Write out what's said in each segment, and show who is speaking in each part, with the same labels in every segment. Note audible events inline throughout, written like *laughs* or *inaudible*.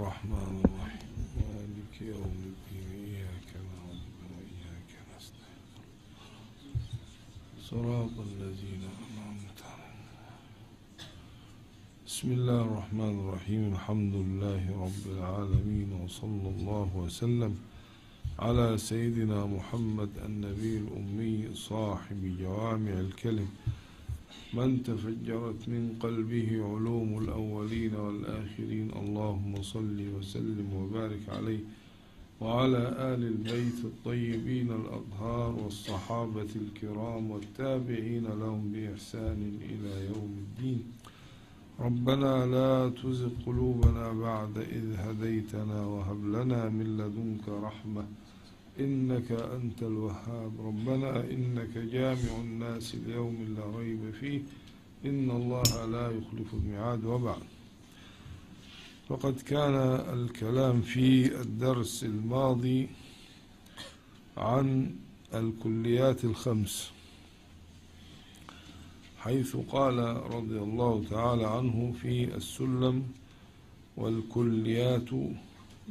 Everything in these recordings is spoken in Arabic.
Speaker 1: الرحمن الرحيم. مالك يوم الدين إياك نعبد وإياك نستعين. صراط الذين أنعمت بسم الله الرحمن الرحيم. الحمد لله رب العالمين وصلى الله وسلم على سيدنا محمد النبي الأمي صاحب جوامع الكلم. من تفجرت من قلبه علوم الأولين والآخرين اللهم صل وسلم وبارك عليه. وعلى آل البيت الطيبين الأطهار والصحابة الكرام والتابعين لهم بإحسان إلى يوم الدين. ربنا لا تزغ قلوبنا بعد إذ هديتنا وهب لنا من لدنك رحمة. إنك أنت الوهاب. ربنا إنك جامع الناس ليوم لا ريب فيه. إن الله لا يخلف الميعاد وبعد. فقد كان الكلام في الدرس الماضي عن الكليات الخمس حيث قال رضي الله تعالى عنه في السلم والكليات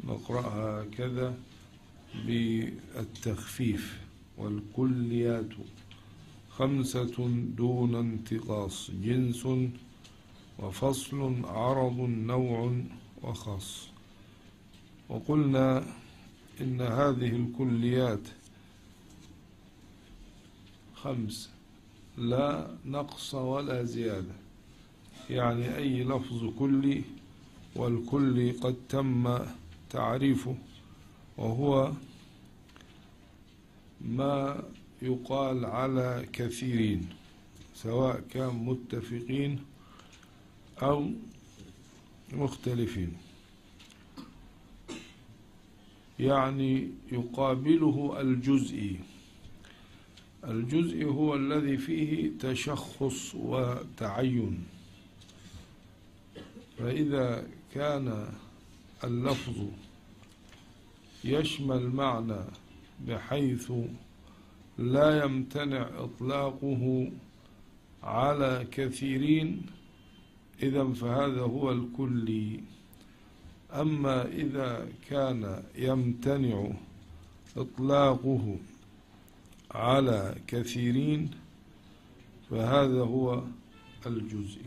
Speaker 1: نقرأها كذا بالتخفيف والكليات خمسة دون انتقاص جنس وفصل عرض نوع وخاص. وقلنا إن هذه الكليات خمس لا نقص ولا زيادة. يعني أي لفظ كلي والكل قد تم تعريفه وهو ما يقال على كثيرين سواء كان متفقين أو مختلفين. يعني يقابله الجزئي. الجزء هو الذي فيه تشخص وتعين. فإذا كان اللفظ يشمل معنى بحيث لا يمتنع إطلاقه على كثيرين. إذا فهذا هو الكلي أما إذا كان يمتنع إطلاقه على كثيرين فهذا هو الجزء.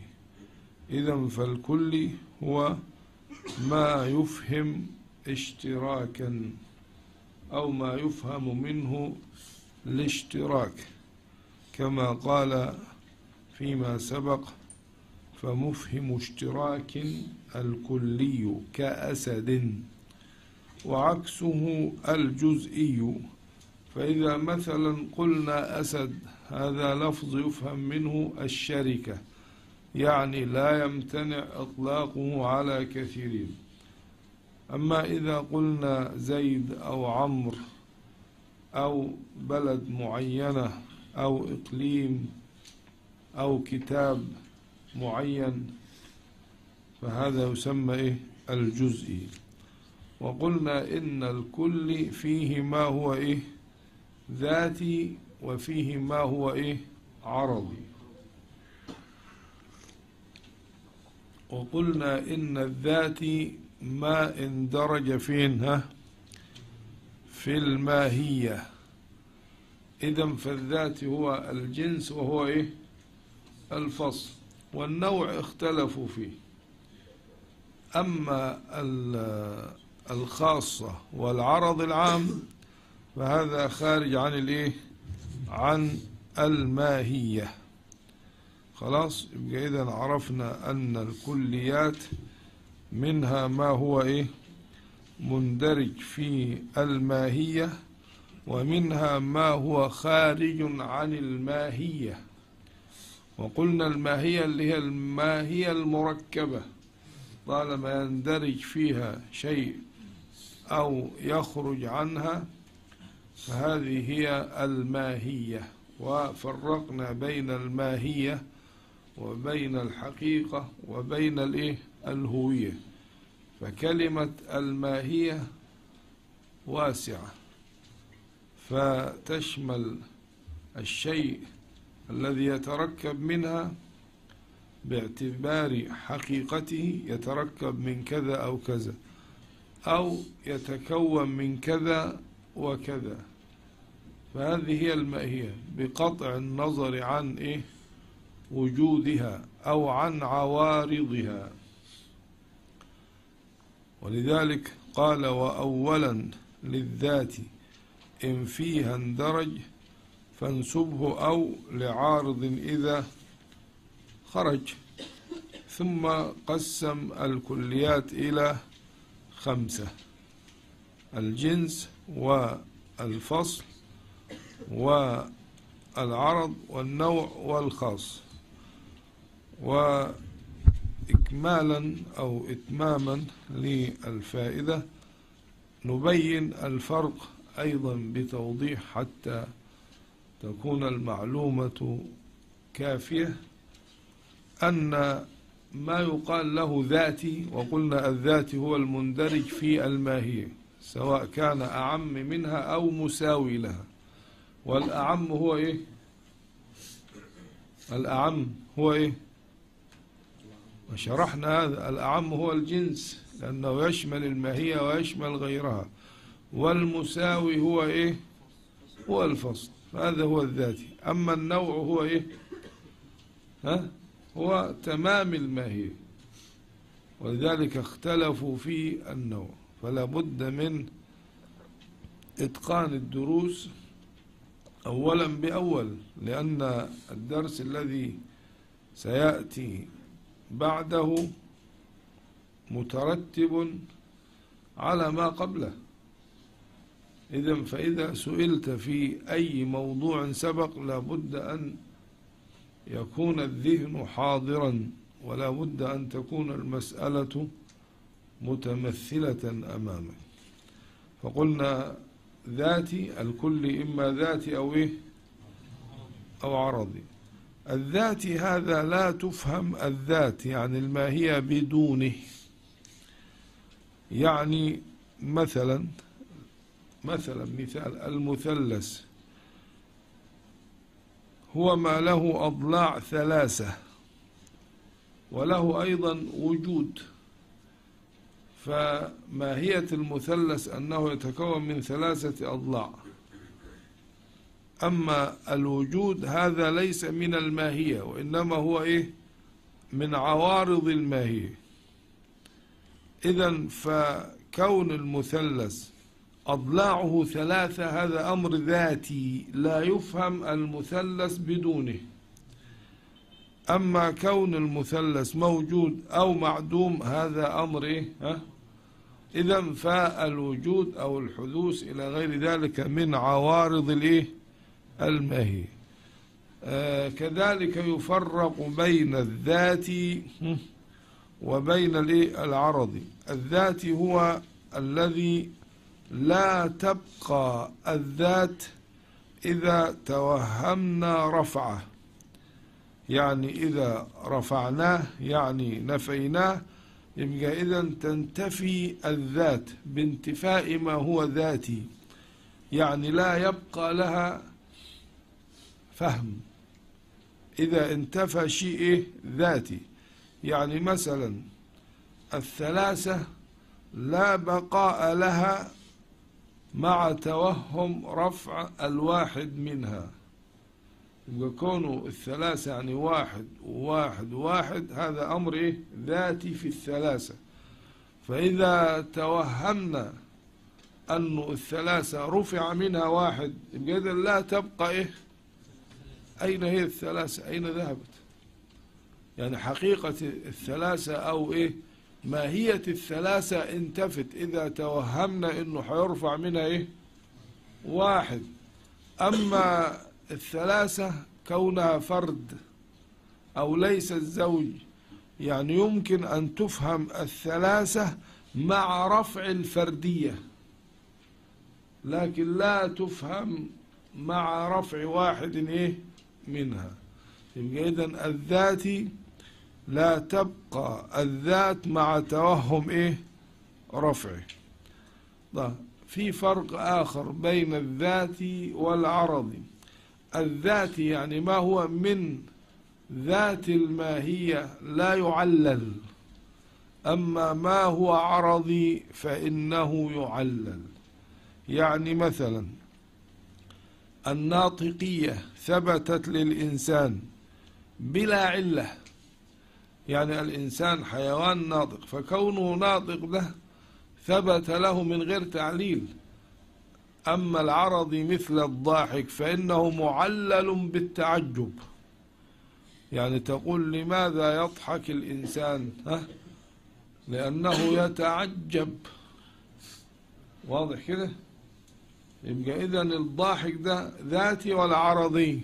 Speaker 1: إذا فالكل هو ما يفهم اشتراكا أو ما يفهم منه الاشتراك. كما قال فيما سبق فمفهم اشتراك الكلي كأسد وعكسه الجزئي. فإذا مثلا قلنا أسد هذا لفظ يفهم منه الشركة يعني لا يمتنع إطلاقه على كثيرين. أما إذا قلنا زيد أو عمرو أو بلد معينة أو إقليم أو كتاب معين فهذا يسمى إيه؟ الجزئي. وقلنا إن الكل فيه ما هو إيه؟ ذاتي وفيه ما هو إيه؟ عرضي. وقلنا إن الذاتي ما اندرج فين ها في الماهية. إذا فالذات هو الجنس وهو إيه؟ الفصل والنوع اختلفوا فيه. أما الخاصة والعرض العام فهذا خارج عن الإيه؟ عن الماهية. خلاص؟ يبقى إذا عرفنا أن الكليات منها ما هو إيه؟ مندرج في الماهية ومنها ما هو خارج عن الماهية. وقلنا الماهية اللي هي الماهية المركبة. طالما يندرج فيها شيء أو يخرج عنها فهذه هي الماهية. وفرقنا بين الماهية وبين الحقيقة وبين الإيه؟ الهوية فكلمة الماهية واسعة فتشمل الشيء الذي يتركب منها باعتبار حقيقته يتركب من كذا أو كذا أو يتكون من كذا وكذا. فهذه هي الماهية بقطع النظر عن إيه؟ وجودها أو عن عوارضها. ولذلك قال وأولا للذات إن فيها اندرج فانسبه أو لعارض إذا خرج. ثم قسم الكليات إلى خمسة الجنس والفصل والعرض والنوع والخاص. وإكمالا أو إتماما للفائدة نبين الفرق أيضا بتوضيح حتى تكون المعلومة كافية. أن ما يقال له ذاتي وقلنا الذاتي هو المندرج في الماهية سواء كان أعم منها أو مساوي لها. والأعم هو إيه؟ الأعم هو إيه؟ وشرحنا هذا الأعم هو الجنس لأنه يشمل الماهية ويشمل غيرها. والمساوي هو إيه؟ هو الفصل. هذا هو الذاتي أما النوع هو إيه؟ ها؟ هو تمام الماهية ولذلك اختلفوا في النوع. فلا بد من إتقان الدروس أولا بأول لأن الدرس الذي سيأتي بعده مترتب على ما قبله. إذا فإذا سئلت في أي موضوع سبق لابد أن يكون الذهن حاضرا ولا بد أن تكون المسألة متمثلة أمامك. فقلنا ذاتي الكل إما ذاتي أو إيه؟ أو عرضي. الذاتي هذا لا تفهم الذات يعني الماهية بدونه. يعني مثلا مثلا مثال المثلث. هو ما له أضلاع ثلاثة وله أيضا وجود. فماهية المثلث أنه يتكون من ثلاثة أضلاع. أما الوجود هذا ليس من الماهية وإنما هو إيه من عوارض الماهية إذا فكون المثلث أضلاعه ثلاثة هذا أمر ذاتي لا يفهم المثلث بدونه أما كون المثلث موجود أو معدوم هذا أمر إيه؟ ها؟ إذا فالوجود أو الحدوث إلى غير ذلك من عوارض الإيه؟ الماهي. آه كذلك يفرق بين الذات وبين الإيه؟ العرض الذات هو الذي لا تبقى الذات إذا توهمنا رفعه. يعني إذا رفعناه يعني نفيناه يبقى إذا تنتفي الذات بانتفاء ما هو ذاتي. يعني لا يبقى لها فهم. إذا انتفى شيء ذاتي يعني مثلا الثلاثة لا بقاء لها مع توهم رفع الواحد منها. يكون الثلاثة يعني واحد وواحد وواحد هذا أمر إيه ذاتي في الثلاثة. فإذا توهمنا أن الثلاثة رفع منها واحد يبقى إذا لا تبقى إيه؟ أين هي الثلاثة؟ أين ذهبت؟ يعني حقيقة الثلاثة أو إيه؟ ماهية الثلاثة انتفت. إذا توهمنا أنه حيرفع منها إيه؟ واحد. أما الثلاثة كونها فرد أو ليس الزوج يعني يمكن أن تفهم الثلاثة مع رفع الفردية لكن لا تفهم مع رفع واحد إيه؟ منها. إذن الذاتي لا تبقى. الذات مع توهم إيه؟ رفعه. طيب في فرق آخر بين الذات والعرض. الذات يعني ما هو من ذات الماهية لا يعلل. أما ما هو عرضي فإنه يعلل. يعني مثلا الناطقية ثبتت للإنسان بلا علة. يعني الإنسان حيوان ناطق فكونه ناطق ده ثبت له من غير تعليل. أما العرض مثل الضاحك فإنه معلل بالتعجب. يعني تقول لماذا يضحك الإنسان؟ ها؟ لأنه يتعجب. واضح كده؟ يبقى إذا الضاحك ده ذاتي ولا عرضي؟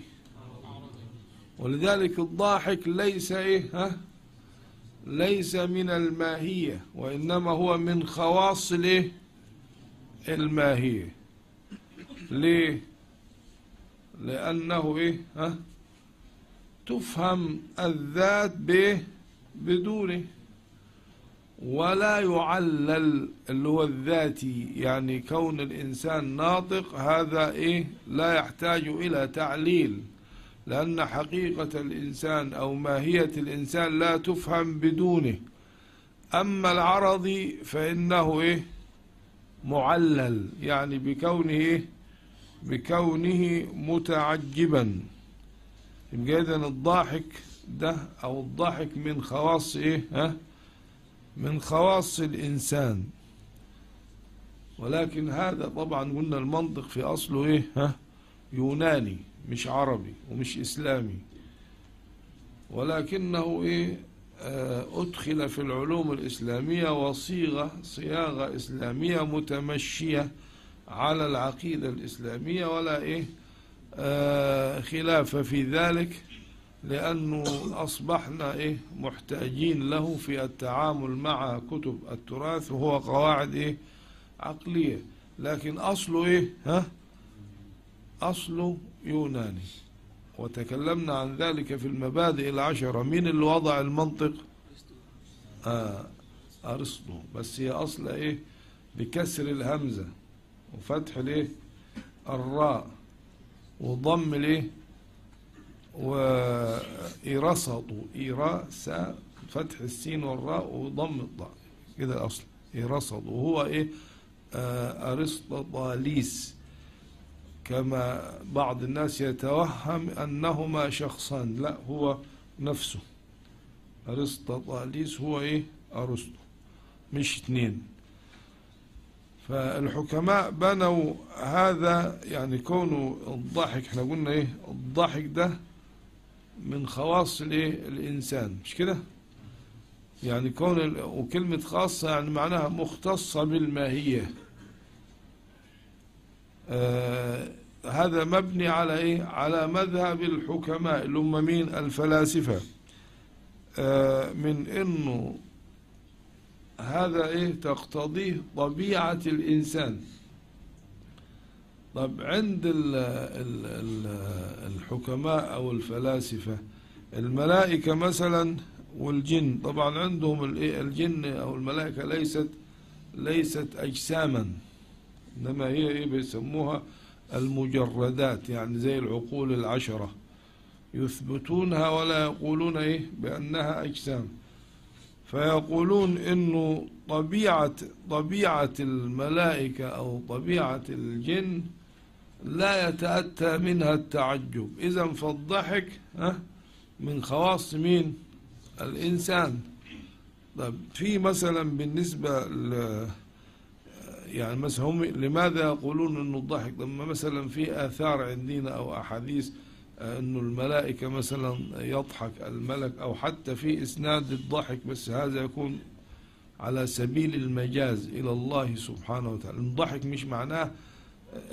Speaker 1: ولذلك الضاحك ليس إيه؟ ها؟ ليس من الماهية وإنما هو من خواص الإيه الماهية. ليه؟ لأنه إيه؟ ها؟ تفهم الذات به بدونه. ولا يعلل اللي هو الذاتي يعني كون الإنسان ناطق هذا إيه؟ لا يحتاج إلى تعليل لأن حقيقة الإنسان أو ماهية الإنسان لا تفهم بدونه. أما العرضي فإنه إيه؟ معلل يعني بكونه إيه؟ بكونه متعجبا. يبقى إذن الضاحك ده أو الضاحك من خواص إيه؟ ها؟ من خواص الإنسان. ولكن هذا طبعا قلنا المنطق في أصله إيه؟ ها؟ يوناني مش عربي ومش إسلامي. ولكنه إيه؟ أدخل في العلوم الإسلامية وصيغة صياغة إسلامية متمشية على العقيدة الإسلامية ولا إيه؟ آه خلاف في ذلك. لأنه أصبحنا إيه محتاجين له في التعامل مع كتب التراث وهو قواعد إيه عقلية. لكن أصله إيه ها؟ أصله يوناني. وتكلمنا عن ذلك في المبادئ العشرة. مين اللي وضع المنطق؟ آه أرسطو. بس هي أصل إيه بكسر الهمزة وفتح الإيه الراء وضم الإيه وإرصدوا إراسة فتح السين والراء وضم الضاء كده الأصل. إرصدوا وهو إيه؟ آه أرسططاليس كما بعض الناس يتوهم أنهما شخصان لا هو نفسه. أرسططاليس هو إيه؟ أرسطو مش اثنين فالحكماء بنوا هذا يعني كونه الضحك إحنا قلنا إيه؟ الضحك ده من خواص الايه الانسان مش كده؟ يعني كون وكلمة خاصة يعني معناها مختصة بالماهية. آه هذا مبني على إيه؟ على مذهب الحكماء اللي مين الفلاسفة. آه من إنه هذا إيه؟ تقتضيه طبيعة الإنسان. طب عند ال ال ال الحكماء أو الفلاسفة الملائكة مثلا والجن طبعا عندهم الجن أو الملائكة ليست ليست اجساما إنما هي إيه بيسموها المجردات يعني زي العقول العشرة. يثبتونها ولا يقولون إيه؟ بأنها أجسام. فيقولون إنه طبيعة طبيعة الملائكة أو طبيعة الجن لا يتأتى منها التعجب. إذا فالضحك من خواص مين؟ الإنسان. طب في مثلا بالنسبة ل يعني مثلا هم لماذا يقولون إنه الضحك؟ لما مثلا في آثار عندنا أو أحاديث إنه الملائكة مثلا يضحك الملك أو حتى في إسناد الضحك بس هذا يكون على سبيل المجاز إلى الله سبحانه وتعالى. الضحك مش معناه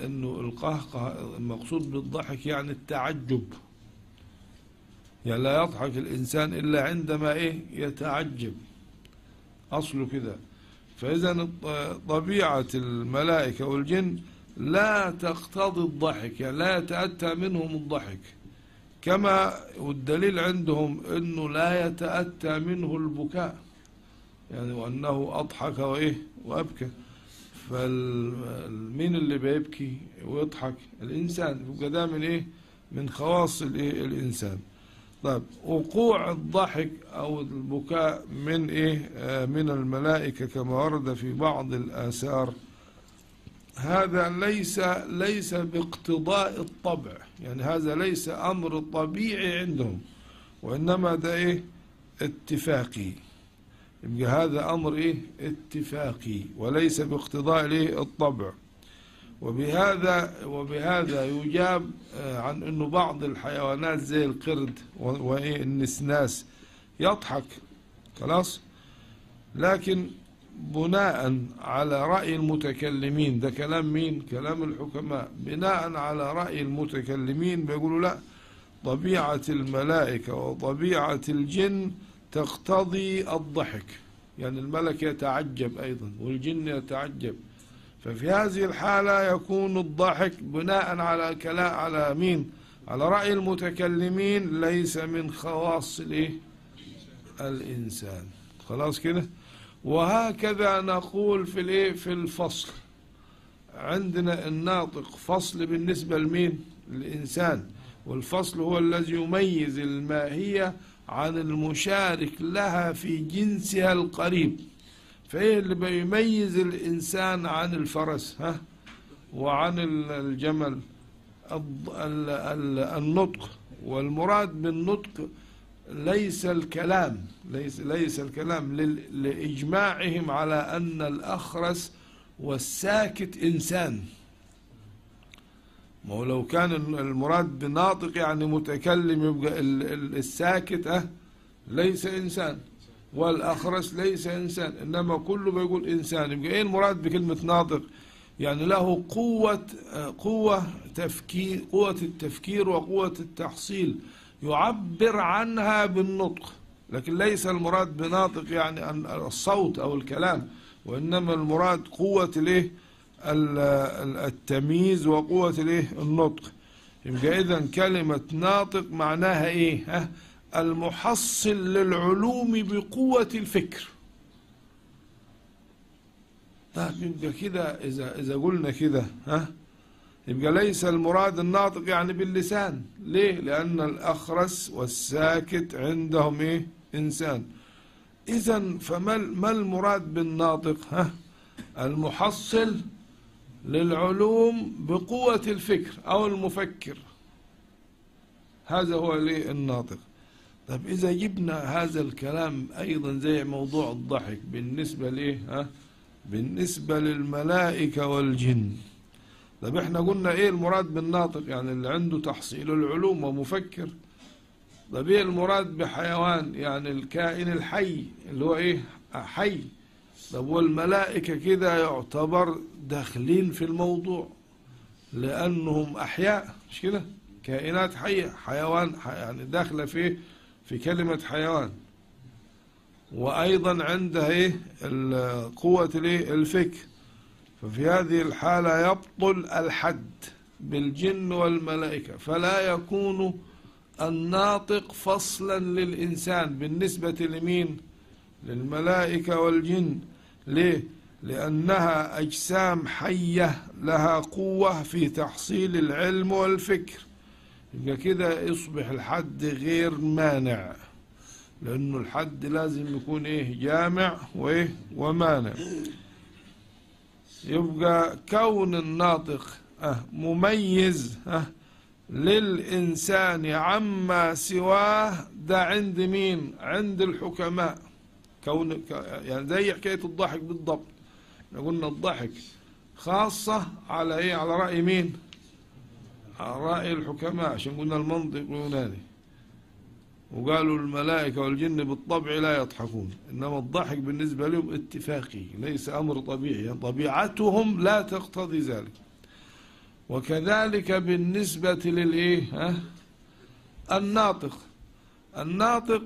Speaker 1: إنه القهقه المقصود بالضحك يعني التعجب. يعني لا يضحك الإنسان إلا عندما إيه؟ يتعجب. أصله كده. فإذا طبيعة الملائكة والجن لا تقتضي الضحك يعني لا يتأتى منهم الضحك. كما والدليل عندهم إنه لا يتأتى منه البكاء. يعني وأنه أضحك وإيه؟ وأبكى. فمين اللي بيبكي ويضحك؟ الإنسان. يبقى ده من إيه؟ من خواص الإيه؟ الإنسان. طيب وقوع الضحك أو البكاء من إيه؟ آه، من الملائكة كما ورد في بعض الآثار. هذا ليس ليس باقتضاء الطبع. يعني هذا ليس أمر طبيعي عندهم وإنما ده إيه؟ اتفاقي. يبقى هذا أمر إيه؟ اتفاقي وليس باقتضاء الإيه الطبع. وبهذا وبهذا يجاب آه، عن إنه بعض الحيوانات زي القرد والنسناس يضحك خلاص؟ لكن بناء على رأي المتكلمين ده كلام مين؟ كلام الحكماء. بناء على رأي المتكلمين بيقولوا لا طبيعة الملائكة وطبيعة الجن تقتضي الضحك. يعني الملك يتعجب أيضا والجن يتعجب. ففي هذه الحالة يكون الضحك بناء على كلام على مين؟ على رأي المتكلمين ليس من خواص الايه الإنسان. خلاص كده؟ وهكذا نقول في الايه في الفصل. عندنا الناطق فصل بالنسبة لمين؟ الإنسان والفصل هو الذي يميز الماهية عن المشارك لها في جنسها القريب. فايه اللي بيميز الإنسان عن الفرس ها؟ وعن الجمل. النطق. والمراد بالنطق ليس الكلام ليس ليس الكلام لإجماعهم على أن الأخرس والساكت إنسان. ما هو لو كان المراد بناطق يعني متكلم يبقى الساكت آه ليس إنسان. والأخرس ليس إنسان. إنما كله بيقول إنسان. يبقى إيه المراد بكلمة ناطق؟ يعني له قوة قوة تفكير قوة التفكير وقوة التحصيل. يعبر عنها بالنطق. لكن ليس المراد بناطق يعني الصوت أو الكلام. وإنما المراد قوة الإيه؟ التمييز وقوة الايه؟ النطق. يبقى إذا كلمة ناطق معناها إيه؟ ها؟ المحصل للعلوم بقوة الفكر. طيب يبقى كده إذا إذا قلنا كده ها؟ يبقى ليس المراد الناطق يعني باللسان. ليه؟ لأن الأخرس والساكت عندهم إيه؟ إنسان. إذا فما ما المراد بالناطق؟ ها؟ المحصل للعلوم بقوة الفكر أو المفكر. هذا هو الناطق. طب إذا جبنا هذا الكلام أيضا زي موضوع الضحك بالنسبة ليه ها بالنسبة للملائكة والجن. طب إحنا قلنا إيه المراد بالناطق؟ يعني اللي عنده تحصيل العلوم ومفكر. طب إيه المراد بحيوان؟ يعني الكائن الحي اللي هو إيه؟ حي. طب والملائكة كده يعتبر داخلين في الموضوع لأنهم أحياء مش كده؟ كائنات حية حيوان يعني داخلة في في كلمة حيوان. وأيضا عندها إيه؟ قوة الفكر. ففي هذه الحالة يبطل الحد بالجن والملائكة. فلا يكون الناطق فصلا للإنسان بالنسبة لمين؟ للملائكة والجن. ليه؟ لأنها أجسام حية لها قوة في تحصيل العلم والفكر. يبقى كده يصبح الحد غير مانع لأنه الحد لازم يكون إيه؟ جامع وإيه؟ ومانع. يبقى كون الناطق أه مميز أه للإنسان عما سواه ده عند مين؟ عند الحكماء. كون يعني زي حكاية الضحك بالضبط. قلنا الضحك خاصة على إيه؟ على رأي مين؟ رأي الحكماء. عشان قلنا المنطق اليوناني وقالوا الملائكة والجن بالطبع لا يضحكون. إنما الضحك بالنسبة لهم اتفاقي ليس أمر طبيعي. يعني طبيعتهم لا تقتضي ذلك. وكذلك بالنسبة للإيه؟ ها؟ الناطق. الناطق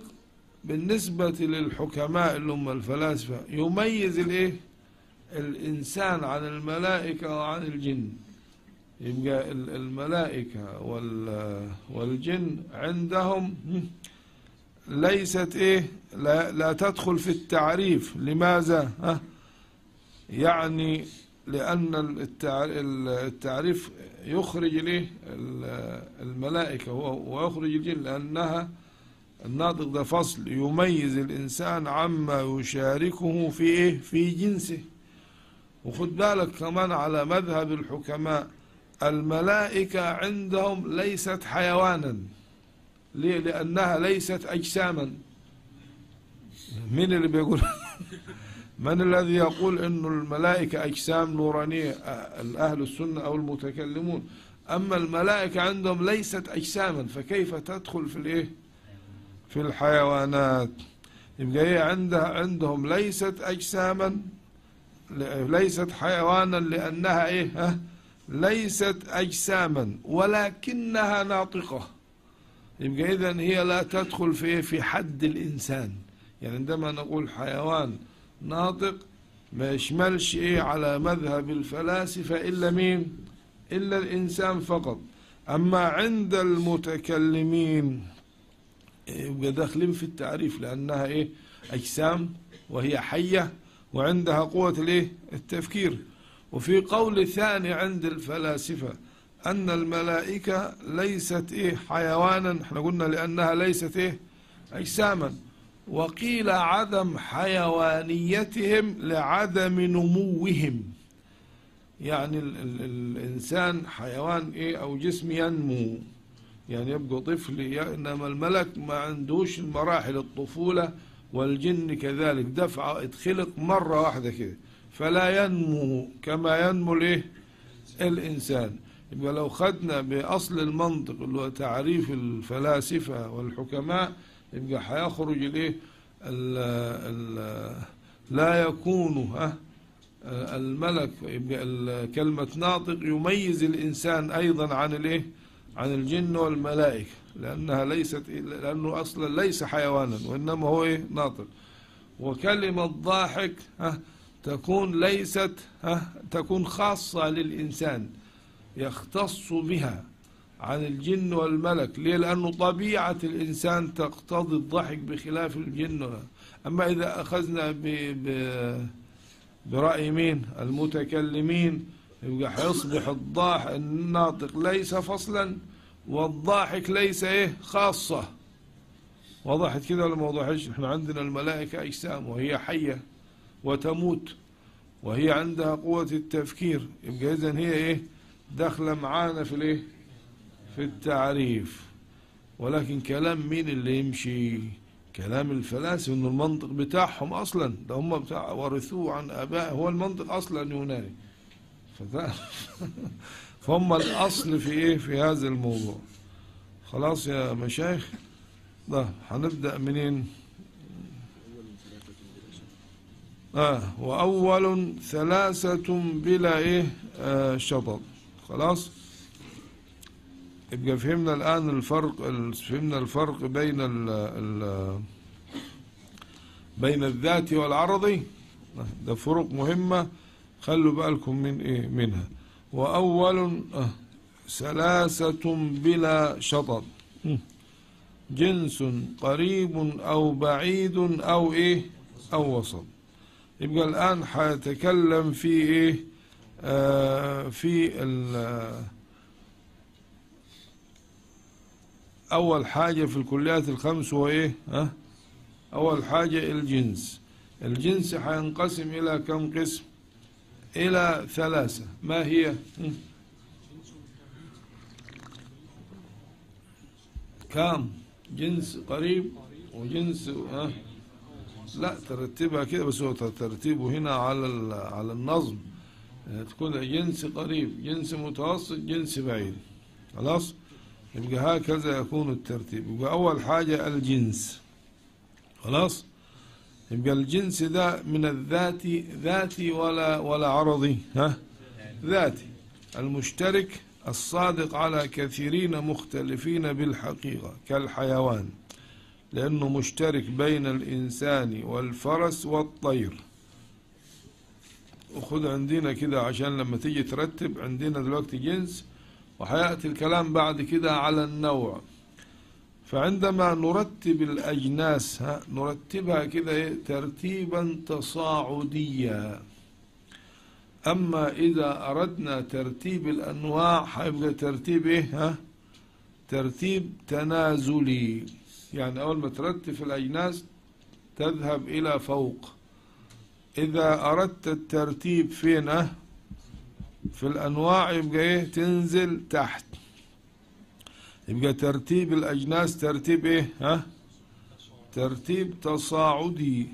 Speaker 1: بالنسبة للحكماء اللي هم الفلاسفة يميز الإيه؟ الإنسان عن الملائكة وعن الجن. يبقى الملائكة والجن عندهم ليست إيه؟ لا, لا تدخل في التعريف. لماذا؟ ها؟ يعني لأن التعريف يخرج الايه؟ الملائكة ويخرج الجن لأنها الناطق ده فصل يميز الإنسان عما يشاركه في إيه؟ في جنسه. وخد بالك كمان على مذهب الحكماء الملائكة عندهم ليست حيوانا. ليه؟ لأنها ليست أجساما. مين اللي بيقول؟ *laughs* من الذي يقول أن الملائكة أجسام نورانية؟ أهل السنة أو المتكلمون. أما الملائكة عندهم ليست أجساما فكيف تدخل في الإيه؟ في الحيوانات. يبقى هي عندها عندهم ليست أجساما ليست حيوانا لأنها إيه؟ ها؟ ليست أجساما ولكنها ناطقة. يبقى إذا هي لا تدخل في إيه؟ في حد الإنسان. يعني عندما نقول حيوان ناطق ما يشملش إيه؟ على مذهب الفلاسفة إلا مين؟ إلا الإنسان فقط. أما عند المتكلمين يبقى داخلين في التعريف لأنها إيه؟ أجسام وهي حية وعندها قوة الإيه؟ التفكير. وفي قول ثاني عند الفلاسفة أن الملائكة ليست إيه؟ حيوانا إحنا قلنا لأنها ليست إيه؟ أجساما. وقيل عدم حيوانيتهم لعدم نموهم. يعني ال ال الإنسان حيوان إيه؟ أو جسم ينمو. يعني يبقى طفل إنما الملك ما عندوش المراحل الطفولة والجن كذلك دفع اتخلق مرة واحدة كده فلا ينمو كما ينمو الايه الإنسان. يبقى لو خدنا بأصل المنطق اللي هو تعريف الفلاسفة والحكماء يبقى هيخرج الايه لا يكون ها الملك يبقى كلمة ناطق يميز الإنسان أيضا عن الايه عن الجن والملائكة لأنها ليست لأنه أصلا ليس حيوانا وإنما هو إيه؟ ناطق. وكلمة ضاحك ها تكون ليست ها تكون خاصة للإنسان يختص بها عن الجن والملك. ليه؟ لأنه طبيعة الإنسان تقتضي الضحك بخلاف الجن. أما إذا أخذنا ب برأي مين؟ المتكلمين يبقى هيصبح الضاح الناطق ليس فصلا والضاحك ليس إيه؟ خاصة. وضحت كده ولا ما وضحتش إحنا عندنا الملائكة أجسام وهي حية وتموت وهي عندها قوة التفكير. يبقى اذا هي إيه؟ داخلة معانا في الإيه؟ في التعريف. ولكن كلام مين اللي يمشي؟ كلام الفلاسفة ان المنطق بتاعهم أصلا ده هم بتاع ورثوه عن ابائه هو المنطق أصلا يوناني *laughs* فهم الأصل في إيه؟ في هذا الموضوع. خلاص يا مشايخ ده هنبدأ منين؟ آه وأول ثلاثة بلا إيه؟ آه شطط. خلاص؟ يبقى فهمنا الآن الفرق فهمنا الفرق بين ال ال بين الذاتي والعرضي ده فروق مهمة. خلوا بالكم من إيه؟ منها. وأول ثلاثة بلا شطط. جنس قريب أو بعيد أو إيه؟ أو وسط. يبقى الآن حيتكلم في إيه؟ آه في أول حاجة في الكليات الخمس هو إيه؟ ها أول حاجة الجنس. الجنس حينقسم إلى كم قسم؟ إلى ثلاثة. ما هي؟ كام؟ جنس قريب وجنس أه لا ترتبها كده بس هو ترتيبه هنا على على النظم. تكون جنس قريب جنس متوسط جنس بعيد. خلاص؟ يبقى هكذا يكون الترتيب. يبقى أول حاجة الجنس. خلاص؟ يبقى الجنس ده من الذاتي ذاتي ولا ولا عرضي ها؟ ذاتي. المشترك الصادق على كثيرين مختلفين بالحقيقة كالحيوان. لأنه مشترك بين الإنسان والفرس والطير. وخذ عندنا كده عشان لما تيجي ترتب عندنا دلوقتي جنس وحيأتي الكلام بعد كده على النوع. فعندما نرتب الأجناس ها نرتبها كده ترتيبا تصاعديا. أما إذا أردنا ترتيب الأنواع هيبقى ترتيب إيه ها ترتيب تنازلي. يعني أول ما ترتب في الأجناس تذهب إلى فوق. إذا أردت الترتيب فين؟ في الأنواع يبقى إيه تنزل تحت. يبقى ترتيب الأجناس ترتيب إيه؟ ها؟ ترتيب تصاعدي.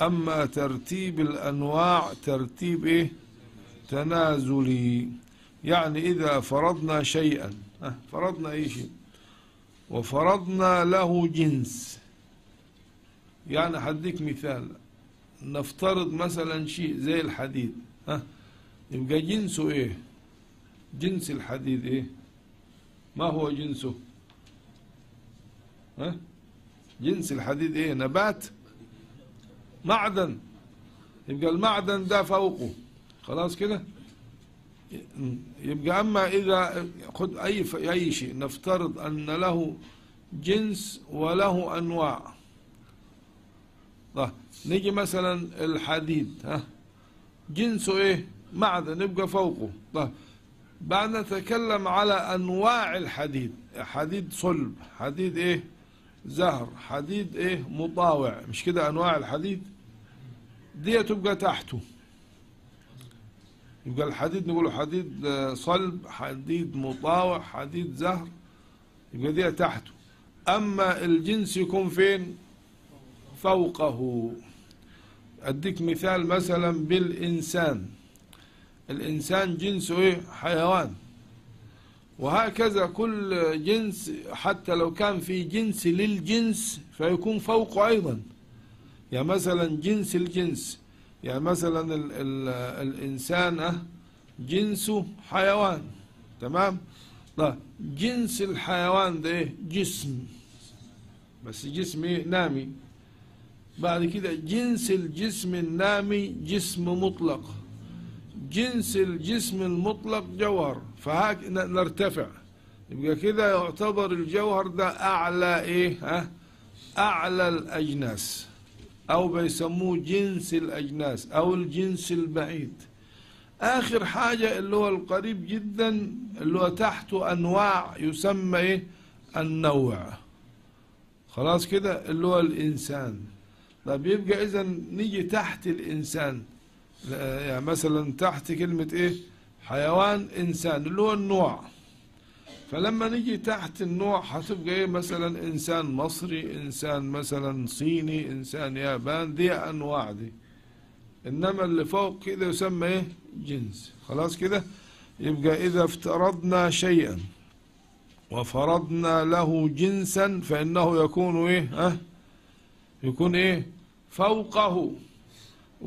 Speaker 1: أما ترتيب الأنواع ترتيب إيه؟ تنازلي. يعني إذا فرضنا شيئا فرضنا أي شيء وفرضنا له جنس. يعني حديك مثال نفترض مثلا شيء زي الحديد ها؟ يبقى جنسه إيه؟ جنس الحديد إيه؟ ما هو جنسه؟ ها؟ جنس الحديد إيه؟ نبات؟ معدن. يبقى المعدن ده فوقه. خلاص كده؟ يبقى أما إذا خد أي أي شيء نفترض أن له جنس وله أنواع. طيب نيجي مثلا الحديد ها؟ جنسه إيه؟ معدن يبقى فوقه. طيب بعد نتكلم على أنواع الحديد. حديد صلب حديد إيه؟ زهر حديد إيه؟ مطاوع. مش كده أنواع الحديد؟ دي تبقى تحته. يبقى الحديد نقوله حديد صلب حديد مطاوع حديد زهر يبقى دي تحته. أما الجنس يكون فين؟ فوقه. أديك مثال مثلا بالإنسان. الإنسان جنسه إيه؟ حيوان. وهكذا كل جنس حتى لو كان في جنس للجنس فيكون فوقه أيضا. يعني مثلا جنس الجنس يعني مثلا ال ال الإنسان جنسه حيوان. تمام؟ لا جنس الحيوان ده إيه؟ جسم. بس جسم إيه؟ نامي. بعد كده جنس الجسم النامي جسم مطلق. جنس الجسم المطلق جوهر فهاك نرتفع. يبقى كده يعتبر الجوهر ده أعلى إيه؟ ها؟ أعلى الأجناس. أو بيسموه جنس الأجناس أو الجنس البعيد. آخر حاجة اللي هو القريب جدا اللي هو تحته أنواع يسمى إيه؟ النوع. خلاص كده؟ اللي هو الإنسان. طب يبقى اذا نيجي تحت الإنسان. يعني مثلا تحت كلمة إيه؟ حيوان إنسان اللي هو النوع. فلما نيجي تحت النوع هتبقى إيه؟ مثلا إنسان مصري إنسان مثلا صيني إنسان يابان دي أنواع دي. إنما اللي فوق كده يسمى إيه؟ جنس. خلاص كده؟ يبقى إذا افترضنا شيئا وفرضنا له جنسا فإنه يكون إيه؟ ها؟ يكون إيه؟ فوقه.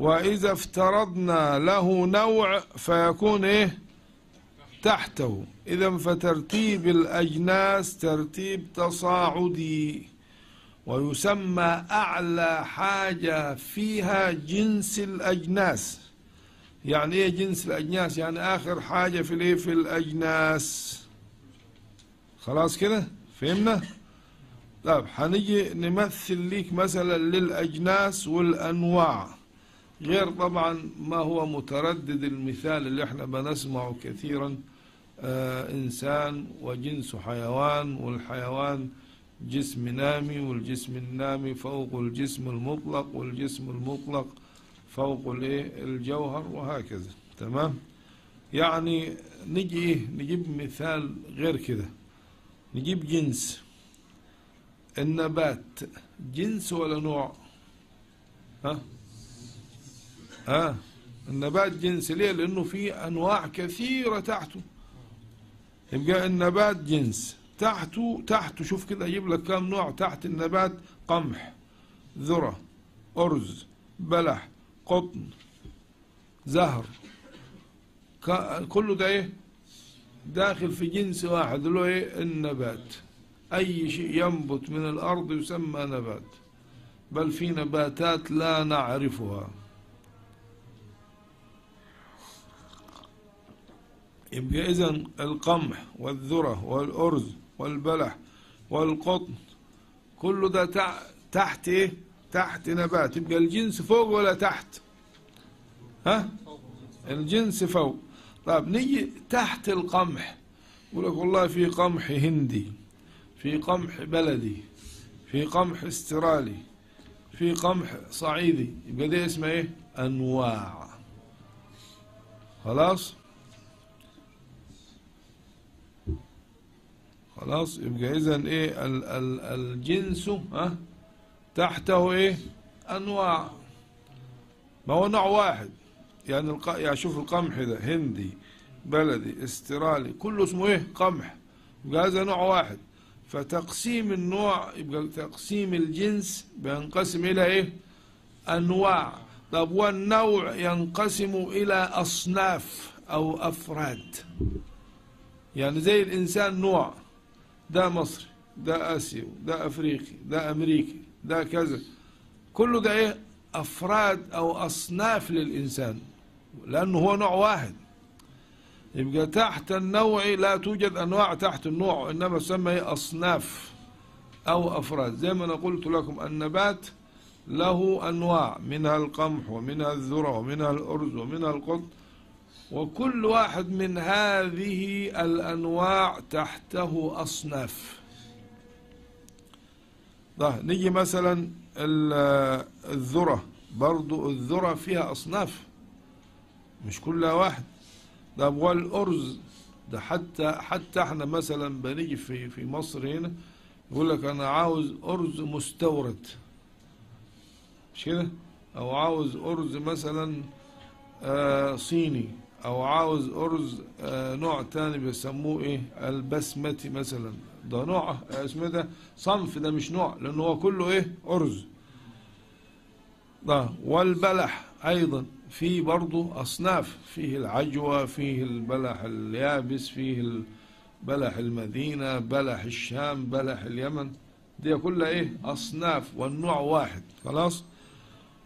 Speaker 1: وإذا افترضنا له نوع فيكون إيه؟ تحته. إذا فترتيب الأجناس ترتيب تصاعدي ويسمى أعلى حاجة فيها جنس الأجناس. يعني إيه جنس الأجناس؟ يعني آخر حاجة في الإيه؟ في الأجناس. خلاص كده؟ فهمنا؟ طيب هنيجي نمثل ليك مثلا للأجناس والأنواع. غير طبعا ما هو متردد المثال اللي إحنا بنسمعه كثيرا آه إنسان وجنس حيوان والحيوان جسم نامي والجسم النامي فوق الجسم المطلق والجسم المطلق فوق الايه الجوهر وهكذا. تمام؟ يعني نجي نجيب مثال غير كده نجيب جنس. النبات. جنس ولا نوع؟ ها؟ ها؟ النبات جنس ليه؟ لأنه في أنواع كثيرة تحته. يبقى النبات جنس تحته تحته شوف كده أجيب لك كم نوع تحت النبات؟ قمح ذرة أرز بلح قطن زهر. كله ده إيه؟ داخل في جنس واحد اللي هو إيه؟ النبات. أي شيء ينبت من الأرض يسمى نبات. بل في نباتات لا نعرفها. يبقى اذا القمح والذرة والأرز والبلح والقطن كله ده تحت إيه؟ تحت نبات. يبقى الجنس فوق ولا تحت؟ ها؟ الجنس فوق. طيب نيجي تحت القمح. يقول لك والله في قمح هندي في قمح بلدي في قمح استرالي في قمح صعيدي. يبقى دي اسمها إيه؟ أنواع. خلاص؟ خلاص يبقى اذا إيه ال ال الجنس ها تحته إيه أنواع. ما هو نوع واحد. يعني الق... يعني شوف القمح ده هندي بلدي استرالي كله اسمه إيه قمح. يبقى هذا نوع واحد. فتقسيم النوع يبقى تقسيم الجنس بينقسم إلى إيه أنواع. طب والنوع ينقسم إلى أصناف أو أفراد. يعني زي الإنسان نوع. ده مصري ده اسيوي ده افريقي ده امريكي ده كذا. كله ده إيه؟ أفراد أو أصناف للإنسان لأنه هو نوع واحد. يبقى تحت النوع لا توجد أنواع تحت النوع إنما تسمى إيه؟ أصناف أو أفراد. زي ما أنا قلت لكم النبات له أنواع منها القمح ومنها الذرة ومنها الأرز ومنها القطن وكل واحد من هذه الأنواع تحته أصناف. طيب نيجي مثلا ال- الذرة. برضو الذرة فيها أصناف مش كلها واحد. طب والارز ده حتى حتى إحنا مثلا بنيجي في في مصر هنا يقول لك أنا عاوز أرز مستورد. مش كده؟ أو عاوز أرز مثلا آه صيني. أو عاوز أرز آه نوع تاني بيسموه إيه؟ البسمتي مثلا. ده نوع آه، اسمه ده؟ صنف ده مش نوع لأنه هو كله إيه؟ أرز. ده والبلح أيضا. في برضه أصناف فيه العجوة فيه البلح اليابس فيه بلح المدينة بلح الشام بلح اليمن. دي كلها إيه؟ أصناف والنوع واحد. خلاص؟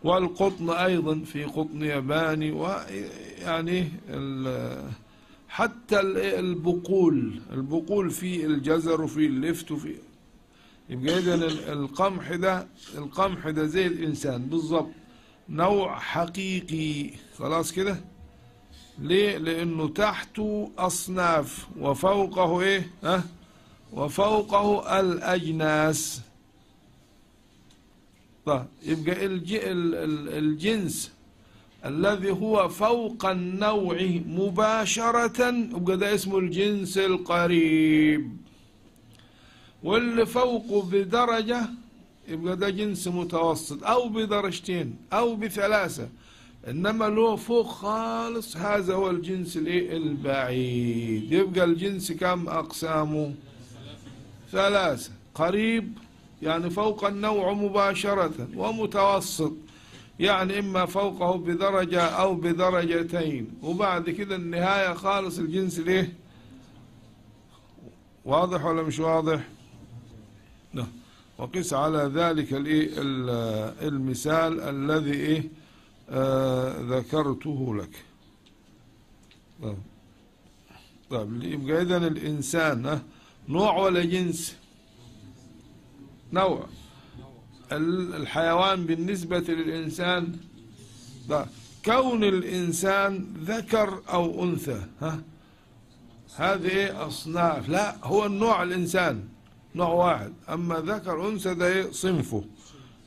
Speaker 1: والقطن أيضا في قطن ياباني ويعني حتى ال- البقول البقول في الجزر وفي اللفت وفي يبقى ال- القمح ده القمح ده زي الإنسان بالظبط نوع حقيقي خلاص كده؟ ليه؟ لأنه تحته أصناف وفوقه إيه؟ ها؟ وفوقه الأجناس. طيب يبقى الج... ال- ال- الجنس الذي هو فوق النوع مباشرة يبقى ده اسمه الجنس القريب. واللي فوقه بدرجة يبقى ده جنس متوسط أو بدرجتين أو بثلاثة إنما له فوق خالص هذا هو الجنس؟ البعيد. يبقى الجنس كم أقسامه؟ ثلاثة. قريب يعني فوق النوع مباشرة ومتوسط يعني إما فوقه بدرجة أو بدرجتين. وبعد كده النهاية خالص الجنس ليه؟ واضح ولا مش واضح؟ نعم وقس على ذلك المثال الذي إيه؟ آه ذكرته لك. طيب. طيب يبقى إذن الإنسان نوع ولا جنس؟ نوع. ال- الحيوان بالنسبة للإنسان طيب كون الإنسان ذكر أو أنثى ها؟ هذه أصناف. لا هو النوع الإنسان نوع واحد. أما ذكر أنثى ده إيه؟ صنفه.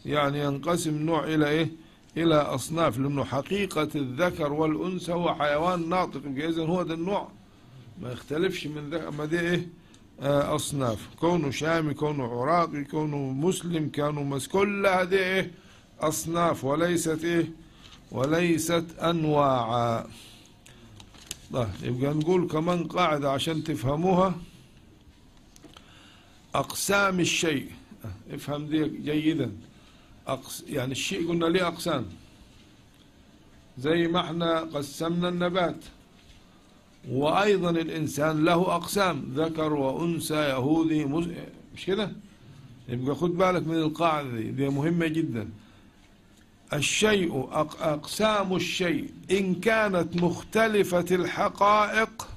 Speaker 1: يعني ينقسم نوع إلى إيه؟ إلى أصناف. لأنه حقيقة الذكر والأنثى هو حيوان ناطق. إذن هو ده النوع. ما يختلفش من ذكر أما دي إيه؟ أصناف. كونه شامي كونه عراقي كونه مسلم كونه مس كل هذه إيه أصناف وليست إيه؟ وليست أنواعا. طيب يبقى نقول كمان قاعدة عشان تفهموها. أقسام الشيء. آه، افهم دي جيدا. أقس يعني الشيء قلنا ليه أقسام؟ زي ما إحنا قسمنا النبات. وأيضا الإنسان له أقسام ذكر وأنثى يهودي. مش كده؟ يبقى خد بالك من القاعدة دي دي مهمة جدا. الشيء أق... أقسام الشيء إن كانت مختلفة الحقائق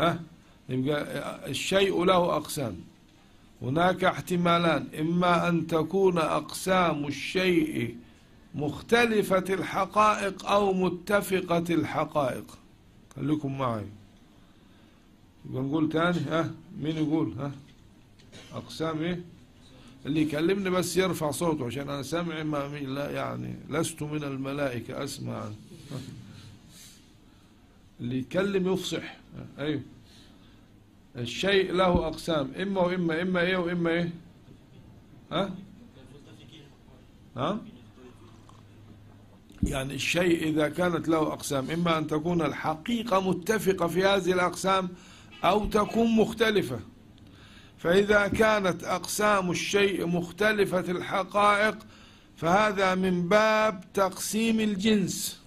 Speaker 1: ها؟ يبقى الشيء له أقسام. هناك احتمالان إما أن تكون أقسام الشيء مختلفة الحقائق أو متفقة الحقائق. خليكم معي. يبقى نقول تاني ها؟ مين يقول ها؟ أقسام إيه؟ اللي يكلمني بس يرفع صوته عشان أنا سامع ما لا يعني لست من الملائكة أسمع *laughs* اللي يتكلم يفصح. أيوه. الشيء له أقسام إما وإما إما إيه وإما إيه؟ ها؟ ها؟ يعني الشيء إذا كانت له أقسام إما أن تكون الحقيقة متفقة في هذه الأقسام أو تكون مختلفة. فإذا كانت أقسام الشيء مختلفة الحقائق فهذا من باب تقسيم الجنس.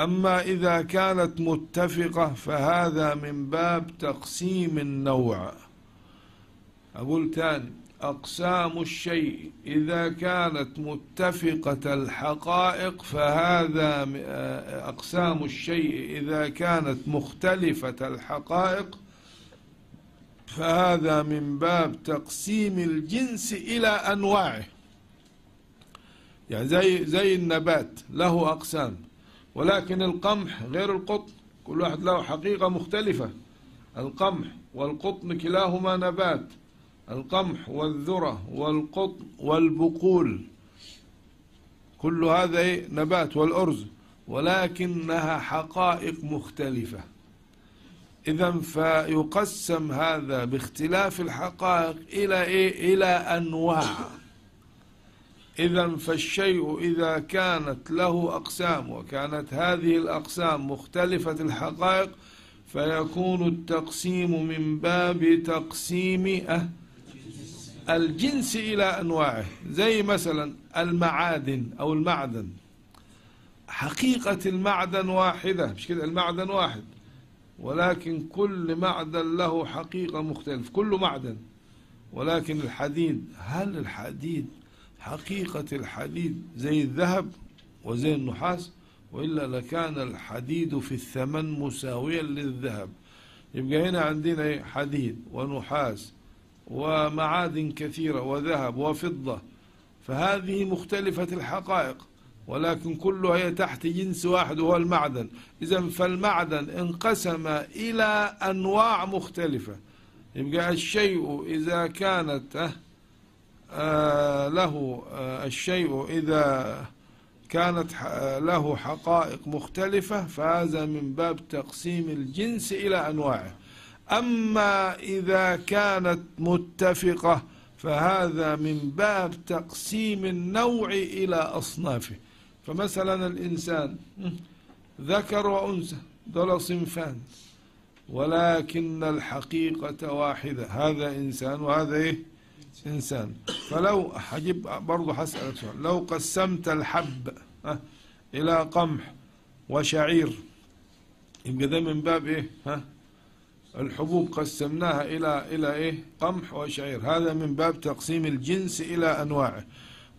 Speaker 1: أما إذا كانت متفقة فهذا من باب تقسيم النوع. أقول تاني أقسام الشيء إذا كانت متفقة الحقائق فهذا أقسام الشيء إذا كانت مختلفة الحقائق فهذا من باب تقسيم الجنس إلى أنواعه. يعني زي زي النبات له أقسام ولكن القمح غير القطن كل واحد له حقيقة مختلفة. القمح والقطن كلاهما نبات القمح والذرة والقطن والبقول. كل هذا نبات والأرز ولكنها حقائق مختلفة. إذا فيقسم هذا باختلاف الحقائق إلى إيه؟ إلى أنواع. إذا فالشيء إذا كانت له أقسام وكانت هذه الأقسام مختلفة الحقائق فيكون التقسيم من باب تقسيم الجنس إلى أنواعه زي مثلا المعادن أو المعدن. حقيقة المعدن واحدة مش كده؟ المعدن واحد. ولكن كل معدن له حقيقة مختلفة كل معدن. ولكن الحديد هل الحديد حقيقة الحديد زي الذهب وزي النحاس؟ وإلا لكان الحديد في الثمن مساويا للذهب. يبقى هنا عندنا حديد ونحاس. ومعادن كثيرة وذهب وفضة. فهذه مختلفة الحقائق ولكن كلها هي تحت جنس واحد وهو المعدن. إذا فالمعدن انقسم إلى أنواع مختلفة. يبقى الشيء إذا كانت آه له آه الشيء إذا كانت له حقائق مختلفة فهذا من باب تقسيم الجنس إلى أنواعه. أما إذا كانت متفقة فهذا من باب تقسيم النوع إلى أصنافه. فمثلا الإنسان ذكر وأنثى دول صنفان ولكن الحقيقة واحدة هذا إنسان وهذا إيه؟ إنسان. فلو حجب برضو حسألك سؤال لو قسمت الحب إلى قمح وشعير يبقى ده من باب إيه؟ ها؟ الحبوب قسمناها إلى إلى إيه؟ قمح وشعير. هذا من باب تقسيم الجنس إلى أنواعه.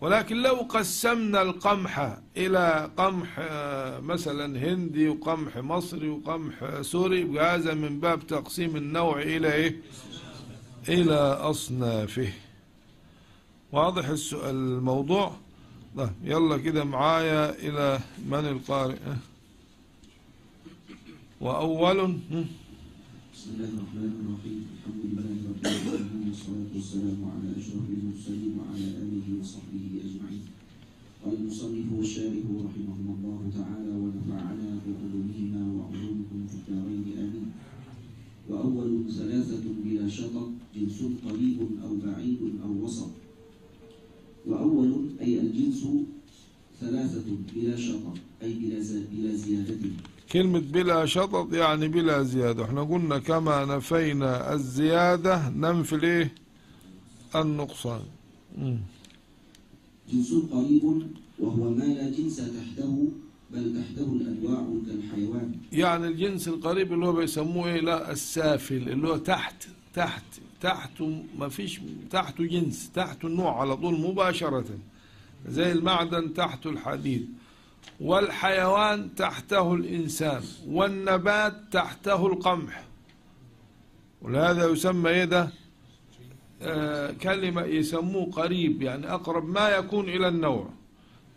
Speaker 1: ولكن لو قسمنا القمح إلى قمح مثلا هندي وقمح مصري وقمح سوري هذا من باب تقسيم النوع إلى إيه؟ إلى أصنافه. واضح السؤال الموضوع؟ طيب يلا كده معايا إلى من القارئ؟ وأول
Speaker 2: بسم الله الرحمن الرحيم. الحمد لله رب العالمين والصلاة والسلام على أشرف المرسلين وعلى آله وصحبه أجمعين. المصنف والشارح رحمهم الله تعالى ونفعنا بعلومهما وعلومكم في الدارين. آمين. وأول ثلاثة بلا شطط جنس قريب أو بعيد أو وسط. وأول أي الجنس ثلاثة بلا شطط أي بلا زيادة.
Speaker 1: كلمة بلا شطط يعني بلا زيادة. إحنا قلنا كما نفينا الزيادة ننفي الايه؟ النقصان.
Speaker 2: جنس قريب وهو ما لا جنس تحته بل تحته الأنواع كالحيوان.
Speaker 1: يعني الجنس القريب اللي هو بيسموه إيه؟ لا السافل اللي هو تحت تحت تحته ما فيش تحته جنس تحته النوع على طول مباشرة. زي المعدن تحته الحديد. والحيوان تحته الإنسان والنبات تحته القمح. ولهذا يسمى إيه ده؟ آه كلمة يسموه قريب يعني أقرب ما يكون إلى النوع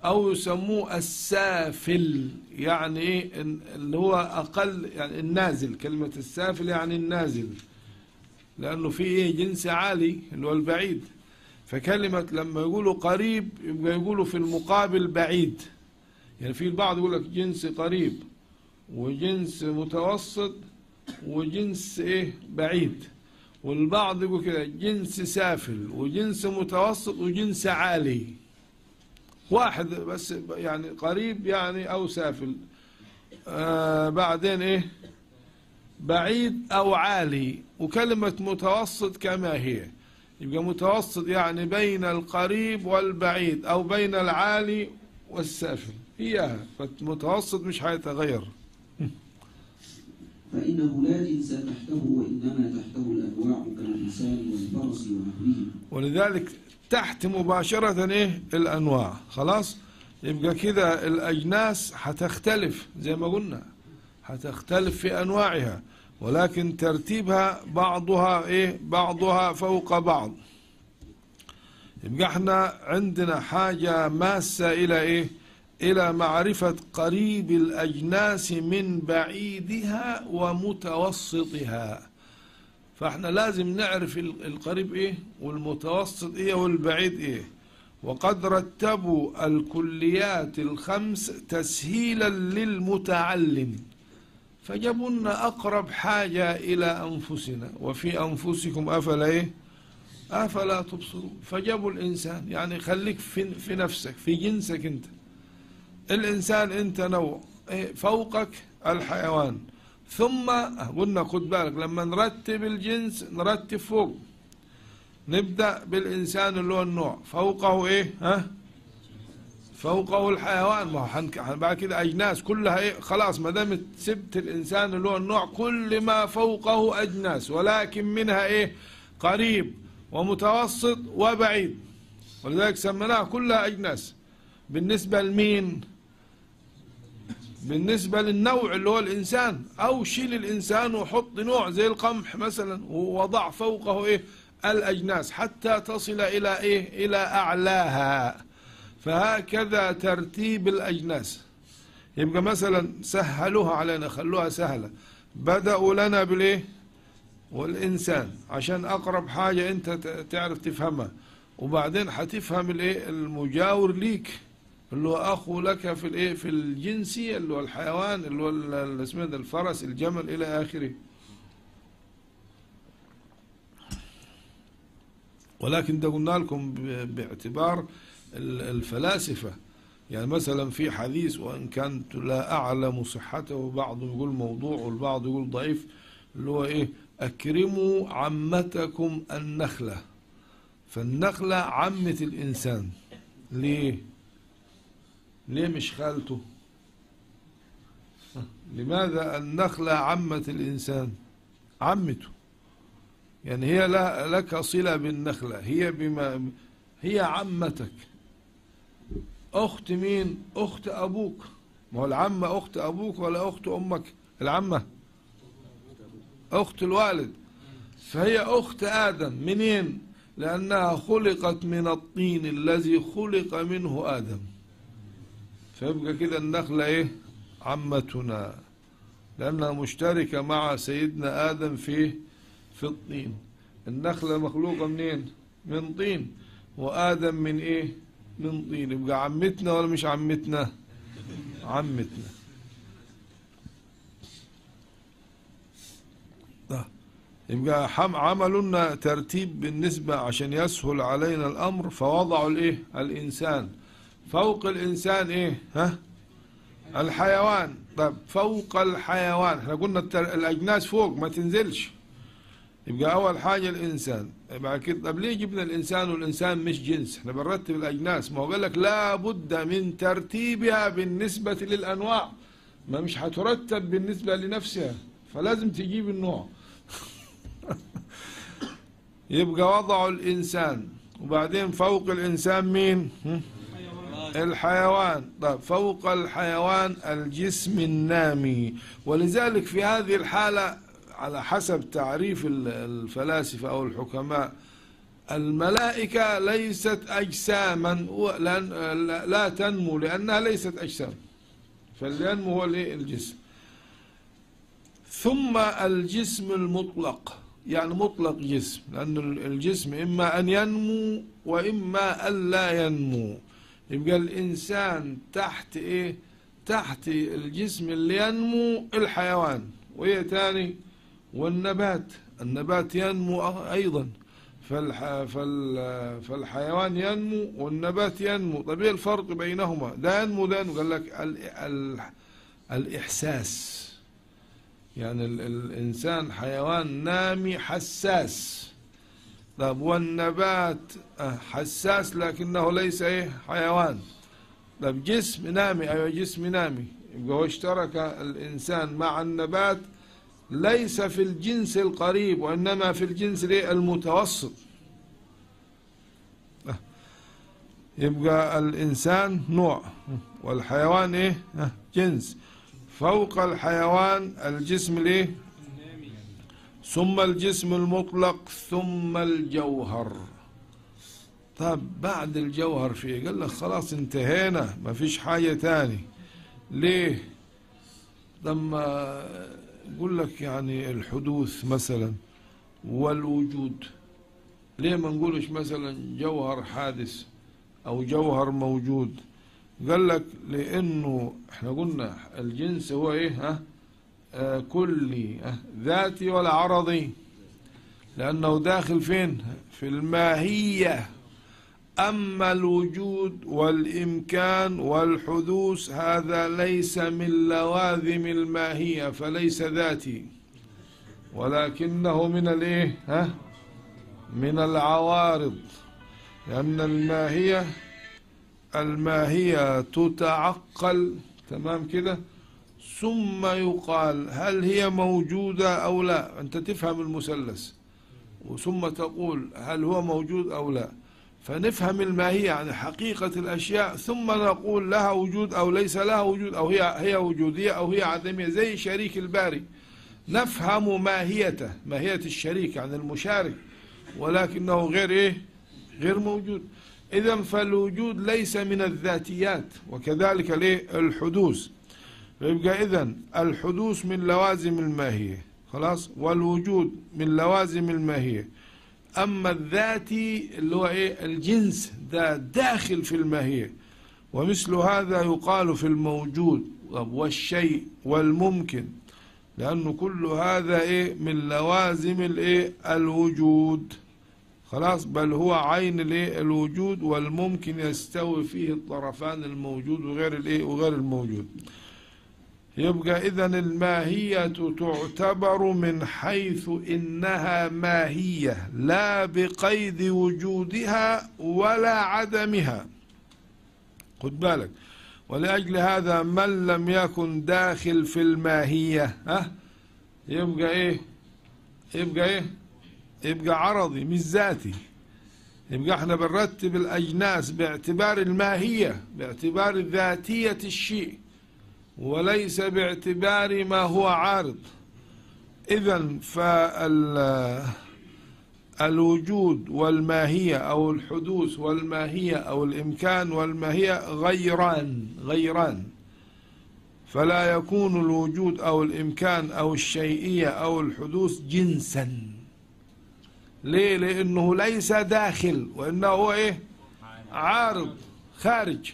Speaker 1: أو يسموه السافل يعني إيه؟ اللي هو أقل يعني النازل. كلمة السافل يعني النازل. لأنه في إيه؟ جنس عالي اللي هو البعيد. فكلمة لما يقولوا قريب يبقى يقولوا في المقابل بعيد. يعني في البعض يقول لك جنس قريب وجنس متوسط وجنس إيه؟ بعيد. والبعض يقول كده جنس سافل وجنس متوسط وجنس عالي. واحد بس يعني قريب يعني أو سافل. آه بعدين إيه؟ بعيد أو عالي. وكلمة متوسط كما هي. يبقى متوسط يعني بين القريب والبعيد أو بين العالي والسافل. هي فالمتوسط مش هيتغير.
Speaker 2: فإنه لا جنس تحته وإنما تحته الأنواع كالإنسان والفرس ونحوهم
Speaker 1: ولذلك تحت مباشرة إيه؟ الأنواع. خلاص؟ يبقى كده الأجناس هتختلف زي ما قلنا. هتختلف في أنواعها. ولكن ترتيبها بعضها إيه؟ بعضها فوق بعض. يبقى إحنا عندنا حاجة ماسة إلى إيه؟ إلى معرفة قريب الأجناس من بعيدها ومتوسطها. فإحنا لازم نعرف ال- القريب إيه والمتوسط إيه والبعيد إيه. وقد رتبوا الكليات الخمس تسهيلا للمتعلم. فجابوا لنا أقرب حاجة إلى أنفسنا. وفي أنفسكم أفلا إيه؟ أفلا تبصرون. فجابوا الإنسان. يعني خليك في, في نفسك في جنسك أنت. الإنسان أنت نوع إيه فوقك الحيوان. ثم قلنا خد بالك لما نرتب الجنس نرتب فوق. نبدأ بالإنسان اللي هو النوع. فوقه إيه؟ ها؟ فوقه الحيوان. ما هو بعد كده أجناس كلها إيه؟ خلاص ما دام سبت الإنسان اللي هو النوع كل ما فوقه أجناس ولكن منها إيه؟ قريب ومتوسط وبعيد. ولذلك سميناها كلها أجناس. بالنسبة لمين؟ بالنسبة للنوع اللي هو الإنسان أو شيل الإنسان وحط نوع زي القمح مثلا ووضع فوقه إيه؟ الأجناس حتى تصل إلى إيه؟ إلى أعلاها. فهكذا ترتيب الأجناس. يبقى مثلا سهلوها علينا خلوها سهلة. بدأوا لنا بالإيه؟ والإنسان. عشان أقرب حاجة أنت تعرف تفهمها. وبعدين هتفهم الإيه؟ المجاور ليك. اللي هو أخو لك في الإيه؟ في الجنسي اللي هو الحيوان اللي هو اسمه ده؟ الفرس الجمل إلى آخره. ولكن ده قلنا لكم باعتبار ال- الفلاسفة. يعني مثلا في حديث وإن كنت لا أعلم صحته بعضهم يقول موضوع والبعض يقول ضعيف اللي هو إيه؟ أكرموا عمتكم النخلة. فالنخلة عمة الإنسان. ليه؟ ليه مش خالته؟ *laughs* لماذا النخلة عمة الإنسان؟ عمته. يعني هي لك صلة بالنخلة. هي بما هي عمتك. أخت مين؟ أخت أبوك. ما هو العمة أخت أبوك ولا أخت أمك؟ العمة. أخت الوالد. فهي أخت آدم. منين؟ لأنها خلقت من الطين الذي خلق منه آدم. فيبقى كده النخلة إيه؟ عمتنا. لأنها مشتركة مع سيدنا آدم في في الطين. النخلة مخلوقة منين؟ من طين. وآدم من إيه؟ من طين. يبقى عمتنا ولا مش عمتنا؟ عمتنا. ده. يبقى حم- عملوا لنا ترتيب بالنسبة عشان يسهل علينا الأمر فوضعوا الإيه؟ الإنسان. فوق الإنسان إيه؟ ها؟ الحيوان. طب فوق الحيوان. إحنا قلنا. الأجناس فوق ما تنزلش. يبقى أول حاجة الإنسان. بعد كده طب ليه جبنا الإنسان والإنسان مش جنس؟ إحنا بنرتب الأجناس. ما هو قال لك لا بد من ترتيبها بالنسبة للأنواع. ما مش هترتب بالنسبة لنفسها. فلازم تجيب النوع. *laughs* يبقى وضعوا الإنسان. وبعدين فوق الإنسان مين؟ الحيوان. طيب فوق الحيوان الجسم النامي. ولذلك في هذه الحالة على حسب تعريف ال- الفلاسفة أو الحكماء الملائكة ليست أجساما لا- تنمو لأنها ليست أجسام. فاللي ينمو هو؟ الجسم ثم الجسم المطلق. يعني مطلق جسم لأن الجسم إما أن ينمو وإما أن لا ينمو. يبقى الإنسان تحت إيه؟ تحت الجسم اللي ينمو الحيوان وهي تاني والنبات. النبات ينمو أيضا. فالح... فال... فالحيوان ينمو والنبات ينمو. طيب إيه الفرق بينهما؟ ده ينمو ده ينمو. قال لك ال... ال... الإحساس. يعني ال... الإنسان حيوان نامي حساس. طيب والنبات حساس لكنه ليس إيه حيوان. طيب جسم نامي أيوه جسم نامي. يبقى هو اشترك الإنسان مع النبات ليس في الجنس القريب وإنما في الجنس المتوسط. يبقى الإنسان نوع والحيوان إيه جنس. فوق الحيوان الجسم الإيه ثم الجسم المطلق ثم الجوهر. طب بعد الجوهر فيه قال لك خلاص انتهينا ما فيش حاجة تاني. ليه؟ لما يقول لك يعني الحدوث مثلا والوجود. ليه ما نقولش مثلا جوهر حادث أو جوهر موجود؟ قال لك لأنه إحنا قلنا الجنس هو إيه؟ ها؟ كلي ذاتي ولا عرضي لأنه داخل فين؟ في الماهية. أما الوجود والإمكان والحدوث هذا ليس من لوازم الماهية فليس ذاتي. ولكنه من الإيه؟ ها؟ من العوارض. لأن الماهية الماهية تتعقل تمام كده؟ ثم يقال هل هي موجودة أو لا؟ أنت تفهم المثلث. ثم تقول هل هو موجود أو لا. فنفهم الماهية عن حقيقة الأشياء ثم نقول لها وجود أو ليس لها وجود أو هي هي وجودية أو هي عدمية زي شريك الباري. نفهم ماهيته ماهية الشريك عن المشارك ولكنه غير إيه؟ غير موجود. إذا فالوجود ليس من الذاتيات وكذلك الحدوث يبقى إذا الحدوث من لوازم الماهية. خلاص؟ والوجود من لوازم الماهية. أما الذاتي اللي هو إيه؟ الجنس ده داخل في الماهية. ومثل هذا يقال في الموجود والشيء والممكن. لأنه كل هذا إيه؟ من لوازم الإيه؟ الوجود. خلاص؟ بل هو عين الإيه؟ الوجود والممكن يستوي فيه الطرفان الموجود وغير الإيه؟ وغير الموجود. يبقى إذا الماهية تعتبر من حيث إنها ماهية لا بقيد وجودها ولا عدمها. خد بالك. ولأجل هذا من لم يكن داخل في الماهية ها؟ يبقى إيه؟ يبقى إيه؟ يبقى عرضي مش ذاتي. يبقى إحنا بنرتب الأجناس باعتبار الماهية باعتبار ذاتية الشيء. وليس باعتبار ما هو عارض. إذا فالوجود والماهية أو الحدوث والماهية أو الإمكان والماهية غيران غيران. فلا يكون الوجود أو الإمكان أو الشيئية أو الحدوث جنسا. ليه؟ لأنه ليس داخل وإنه هو إيه؟ عارض خارج.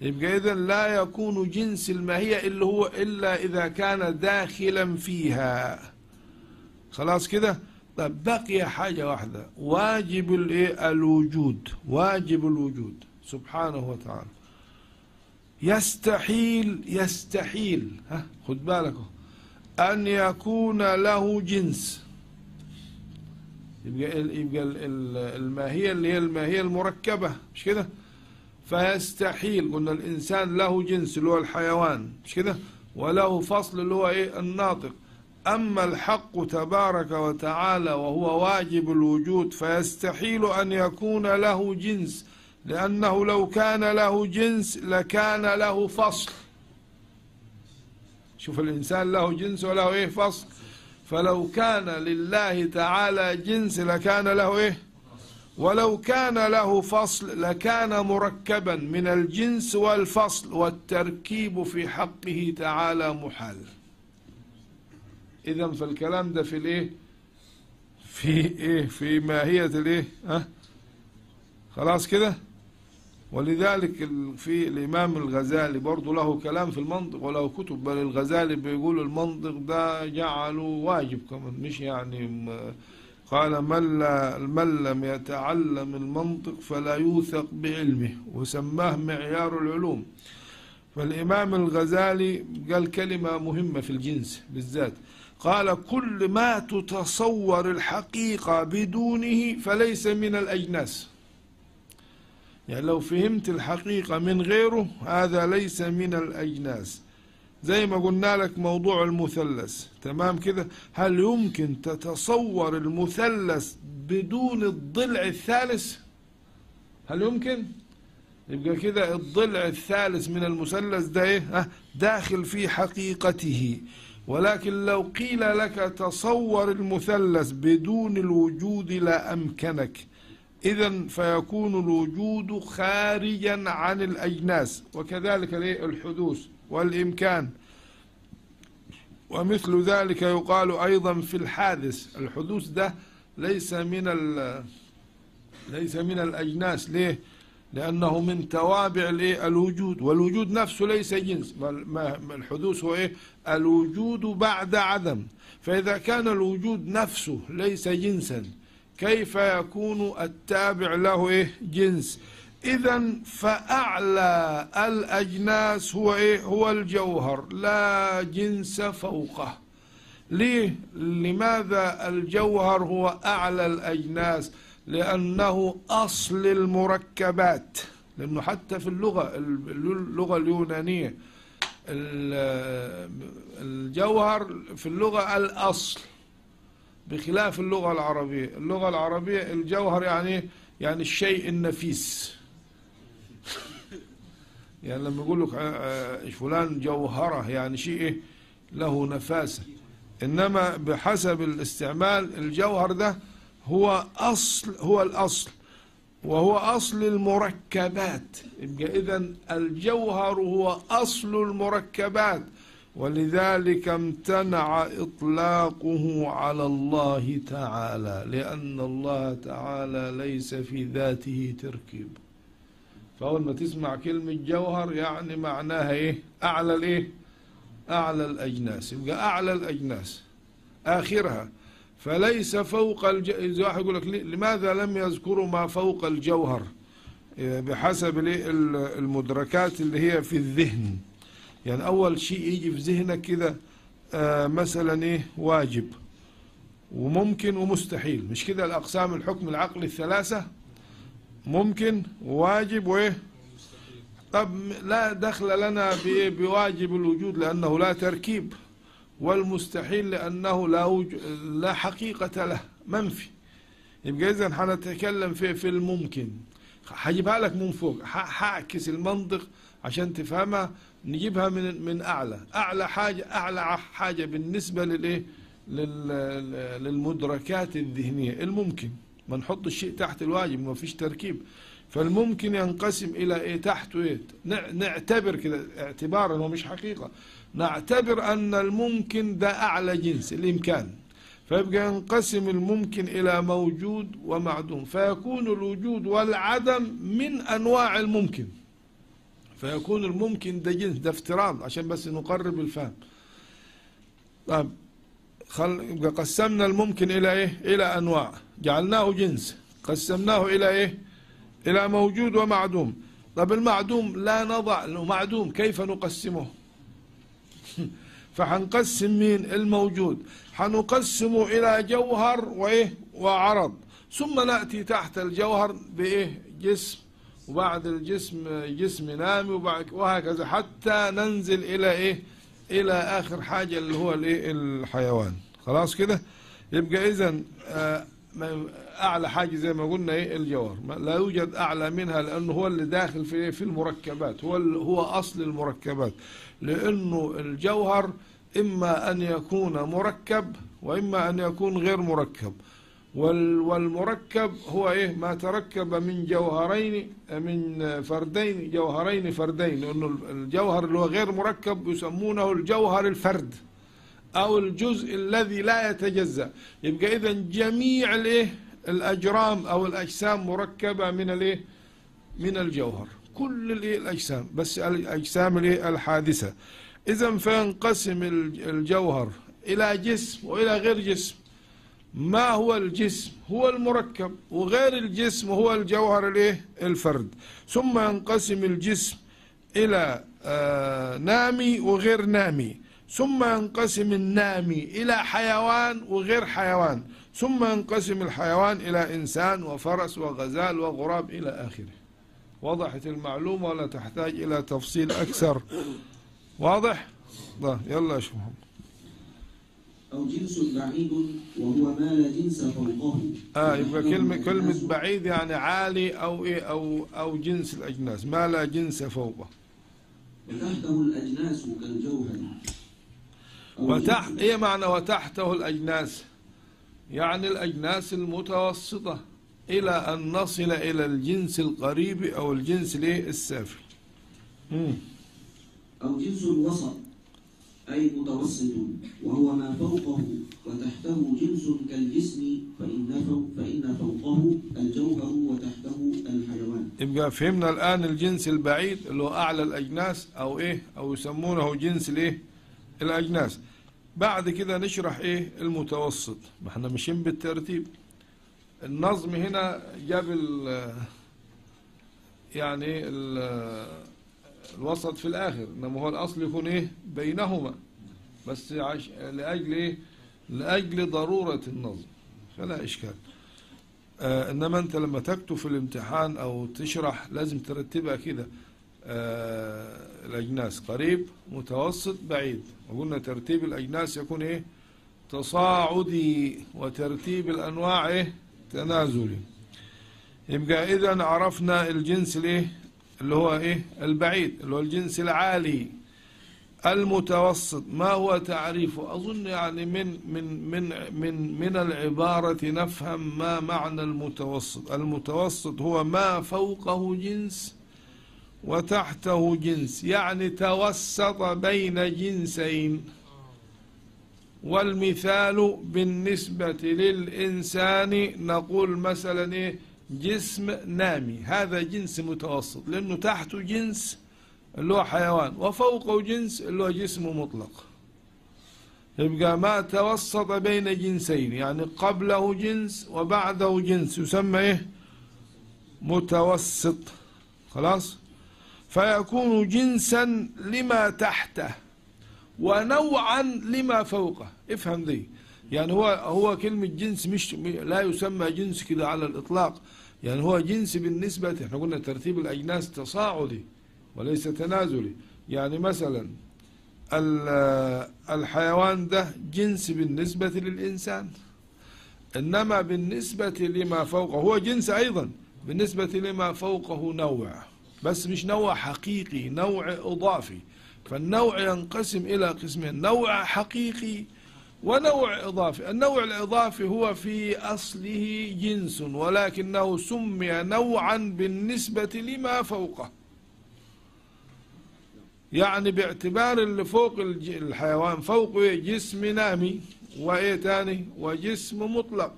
Speaker 1: يبقى إذا لا يكون جنس الماهية إلا هو إلا إذا كان داخلا فيها. خلاص كده؟ طب بقي حاجة واحدة. واجب الوجود. واجب الوجود. سبحانه وتعالى. يستحيل يستحيل. ها خد بالك. أن يكون له جنس. يبقى يبقى الماهية اللي هي الماهية المركبة. مش كده؟ فيستحيل قلنا الإنسان له جنس اللي هو الحيوان مش كده؟ وله فصل اللي هو إيه؟ الناطق. أما الحق تبارك وتعالى وهو واجب الوجود فيستحيل أن يكون له جنس لأنه لو كان له جنس لكان له فصل. شوف الإنسان له جنس وله إيه؟ فصل. فلو كان لله تعالى جنس لكان له إيه؟ ولو كان له فصل لكان مركبا من الجنس والفصل والتركيب في حقه تعالى محال. إذا فالكلام ده في الإيه؟ في إيه؟ في ماهية الإيه؟ ها؟ خلاص كده؟ ولذلك في الإمام الغزالي برضه له كلام في المنطق وله كتب بل الغزالي بيقول المنطق ده جعله واجب كمان مش يعني قال من, لا من لم يتعلم المنطق فلا يوثق بعلمه وسماه معيار العلوم. فالإمام الغزالي قال كلمة مهمة في الجنس بالذات. قال كل ما تتصور الحقيقة بدونه فليس من الأجناس. يعني لو فهمت الحقيقة من غيره هذا ليس من الأجناس. زي ما قلنا لك موضوع المثلث. تمام كده؟ هل يمكن تتصور المثلث بدون الضلع الثالث؟ هل يمكن؟ يبقى كده الضلع الثالث من المثلث ده إيه؟ داخل في حقيقته. ولكن لو قيل لك تصور المثلث بدون الوجود لا أمكنك. إذا فيكون الوجود خارجا عن الأجناس. وكذلك؟ الحدوث. والإمكان ومثل ذلك يقال أيضا في الحادث الحدوث ده ليس من ليس من الأجناس ليه؟ لأنه من توابع؟ الوجود والوجود نفسه ليس جنس الحدوث هو إيه؟ الوجود بعد عدم فإذا كان الوجود نفسه ليس جنسا كيف يكون التابع له إيه؟ جنس إذا فأعلى الأجناس هو إيه؟ هو الجوهر لا جنس فوقه ليه؟ لماذا الجوهر هو أعلى الأجناس؟ لأنه أصل المركبات لأنه حتى في اللغة اللغة اليونانية ال- الجوهر في اللغة الأصل بخلاف اللغة العربية اللغة العربية الجوهر يعني يعني الشيء النفيس يعني لما يقول لك آه، آه، فلان جوهرة يعني شيء إيه؟ له نفاسة. إنما بحسب الاستعمال الجوهر ده هو أصل هو الأصل وهو أصل المركبات. يبقى إذا الجوهر هو أصل المركبات. ولذلك امتنع إطلاقه على الله تعالى لأن الله تعالى ليس في ذاته تركيب. فأول ما تسمع كلمة جوهر يعني معناها إيه؟ أعلى الإيه؟ أعلى الأجناس. يبقى أعلى الأجناس. آخرها فليس فوق الج... واحد يقول لك لماذا لم يذكروا ما فوق الجوهر؟ إيه، بحسب المدركات اللي هي في الذهن. يعني أول شيء يجي في ذهنك كده آه مثلا إيه؟ واجب. وممكن ومستحيل. مش كده الأقسام الحكم العقلي الثلاثة؟ ممكن وواجب وإيه طب لا دخل لنا؟ بواجب الوجود لأنه لا تركيب والمستحيل لأنه لا, وج... لا حقيقة له منفي. يبقى إذا حنتكلم في في الممكن. هجيبها لك من فوق ح- هعكس المنطق عشان تفهمها نجيبها من من أعلى. أعلى حاجة أعلى حاجة بالنسبة للإيه؟ لل- للمدركات الذهنية الممكن. ما نحط الشيء تحت الواجب ما فيش تركيب. فالممكن ينقسم إلى إيه؟ تحته إيه؟ نع- نعتبر كده اعتبارا هو مش حقيقة. نعتبر أن الممكن ده أعلى جنس الإمكان. فيبقى ينقسم الممكن إلى موجود ومعدوم. فيكون الوجود والعدم من أنواع الممكن. فيكون الممكن ده جنس ده افتراض عشان بس نقرب الفهم. طيب خل... يبقى قسمنا الممكن إلى إيه؟ إلى أنواع. جعلناه جنس قسمناه إلى إيه؟ إلى موجود ومعدوم. طب المعدوم لا نضع له معدوم كيف نقسمه؟ *laughs* فحنقسم مين؟ الموجود. حنقسمه إلى جوهر وإيه؟ وعرض. ثم نأتي تحت الجوهر بإيه؟ جسم. وبعد الجسم جسم نامي وبعد وهكذا حتى ننزل إلى إيه؟ إلى آخر حاجة اللي هو الإيه؟ الحيوان. خلاص كده؟ يبقى إذا أعلى حاجة زي ما قلنا الجوهر ما- لا يوجد أعلى منها لأنه هو اللي داخل في إيه؟ في المركبات. هو هو أصل المركبات. لأنه الجوهر إما أن يكون مركب وإما أن يكون غير مركب. وال- والمركب هو إيه؟ ما تركب من جوهرين من فردين جوهرين فردين. لأنه الجوهر اللي هو غير مركب يسمونه الجوهر الفرد. أو الجزء الذي لا يتجزأ. يبقى إذا جميع الإيه الأجرام أو الأجسام مركبة من الإيه من الجوهر. كل الإيه الأجسام. بس الأجسام الإيه الحادثة. إذا فينقسم الجوهر إلى جسم وإلى غير جسم. ما هو الجسم؟ هو المركب. وغير الجسم هو الجوهر الايه الفرد. ثم ينقسم الجسم إلى آه نامي وغير نامي. ثم ينقسم النامي إلى حيوان وغير حيوان ثم ينقسم الحيوان إلى إنسان وفرس وغزال وغراب إلى آخره. وضحت المعلومة ولا تحتاج إلى تفصيل أكثر؟ واضح؟ طيب يلا محمد.
Speaker 2: أو جنس بعيد وهو ما لا جنس فوقه.
Speaker 1: آه يبقى كلمة كلمة بعيد يعني عالي أو إيه أو أو جنس الأجناس ما لا جنس فوقه.
Speaker 2: وتحته الأجناس كالجوهر. جنس-
Speaker 1: إيه معنى وتحته الأجناس؟ يعني الأجناس المتوسطة إلى أن نصل إلى الجنس القريب أو الجنس السافل.
Speaker 2: أو جنس الوسط أي متوسط وهو ما فوقه وتحته جنس كالجسم فإن فوق فإن فوقه الجوهر وتحته الحيوان.
Speaker 1: يبقى فهمنا الآن الجنس البعيد اللي هو أعلى الأجناس أو إيه؟ أو يسمونه جنس الإيه الأجناس. بعد كده نشرح إيه؟ المتوسط. ما إحنا ماشيين بالترتيب. النظم هنا جاب يعني ال الوسط في الآخر. إنما هو الأصل يكون إيه؟ بينهما. بس عش... لأجل إيه؟ لأجل ضرورة النظم. فلا إشكال. آه إنما أنت لما تكتب في الامتحان أو تشرح لازم ترتبها كده. آه الأجناس. قريب متوسط بعيد. وقلنا ترتيب الأجناس يكون إيه؟ تصاعدي وترتيب الأنواع إيه؟ تنازلي. يبقى إذا عرفنا الجنس الإيه اللي هو إيه؟ البعيد اللي هو الجنس العالي. المتوسط ما هو تعريفه؟ أظن يعني من من من من من العبارة نفهم ما معنى المتوسط. المتوسط هو ما فوقه جنس وتحته جنس يعني توسط بين جنسين. والمثال بالنسبة للإنسان نقول مثلا إيه جسم نامي. هذا جنس متوسط لأنه تحته جنس اللي هو حيوان وفوقه جنس اللي هو جسم مطلق. يبقى ما توسط بين جنسين يعني قبله جنس وبعده جنس يسمى إيه؟ متوسط. خلاص؟ فيكون جنسا لما تحته ونوعا لما فوقه. افهم دي يعني هو هو كلمة جنس مش لا يسمى جنس كده على الإطلاق. يعني هو جنس بالنسبة إحنا قلنا ترتيب الأجناس تصاعدي وليس تنازلي. يعني مثلا ال- الحيوان ده جنس بالنسبة للإنسان إنما بالنسبة لما فوقه هو جنس أيضا بالنسبة لما فوقه نوع. بس مش نوع حقيقي نوع إضافي. فالنوع ينقسم إلى قسمين نوع حقيقي ونوع إضافي. النوع الإضافي هو في أصله جنس ولكنه سمي نوعا بالنسبة لما فوقه. يعني باعتبار اللي فوق الحيوان إيه؟ جسم نامي وإيه تاني؟ وجسم مطلق.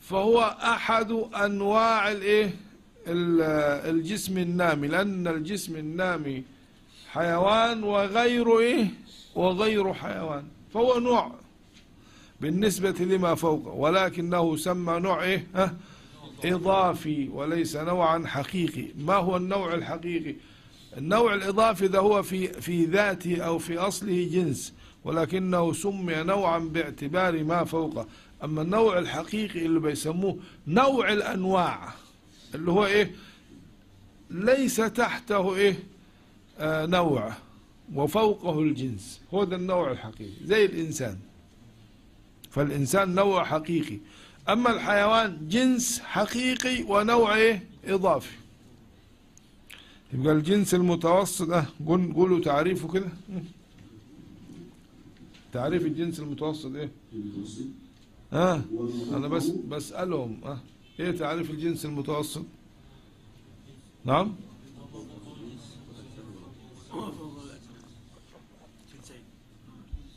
Speaker 1: فهو أحد أنواع الإيه؟ ال- الجسم النامي لأن الجسم النامي حيوان وغير إيه؟ وغير حيوان فهو نوع بالنسبة لما فوقه ولكنه سمى نوع إيه؟ ها؟ إضافي وليس نوعا حقيقي. ما هو النوع الحقيقي؟ النوع الإضافي ده هو في في ذاته أو في أصله جنس ولكنه سمي نوعا باعتبار ما فوقه. أما النوع الحقيقي اللي بيسموه نوع الأنواع اللي هو إيه؟ ليس تحته إيه؟ آه نوع وفوقه الجنس. هو ده النوع الحقيقي زي الإنسان. فالإنسان نوع حقيقي. أما الحيوان جنس حقيقي ونوع إيه؟ إضافي. يبقى الجنس المتوسط قول قولوا تعريفه كده. تعريف الجنس المتوسط
Speaker 2: إيه؟
Speaker 1: آه
Speaker 2: وما
Speaker 1: أنا بس بسألهم آه. إيه تعريف الجنس المتوسط. نعم.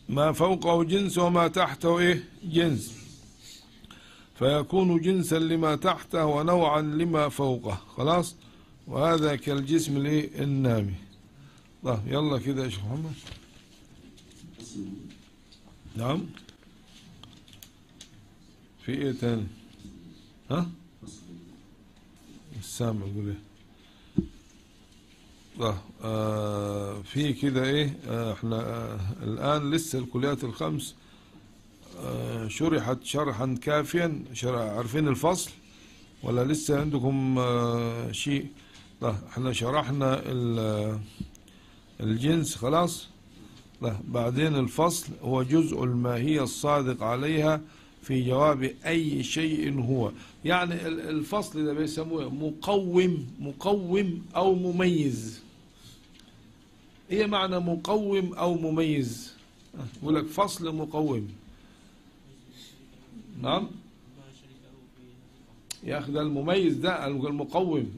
Speaker 1: ما فوقه جنس وما تحته إيه؟ جنس. فيكون جنسا لما تحته ونوعا لما فوقه. خلاص؟ وهذا كالجسم الإيه؟ النامي. طيب يلا كده يا شيخ محمد. نعم. في إيه تاني؟ ها؟ السامع يقول إيه؟ طيب آه في كده إيه؟ آه إحنا آه الآن لسه الكليات الخمس آه شرحت شرحا كافيا شرح عارفين الفصل؟ ولا لسه عندكم آه شيء؟ طيب إحنا شرحنا ال- الجنس خلاص؟ طيب بعدين الفصل هو جزء الماهية الصادق عليها في جواب أي شيء هو. يعني ال- الفصل ده بيسموه مقوم مقوم أو مميز. إيه معنى مقوم أو مميز؟ يقول لك فصل مقوم. نعم؟ يا أخي ده المميز ده المقوم؟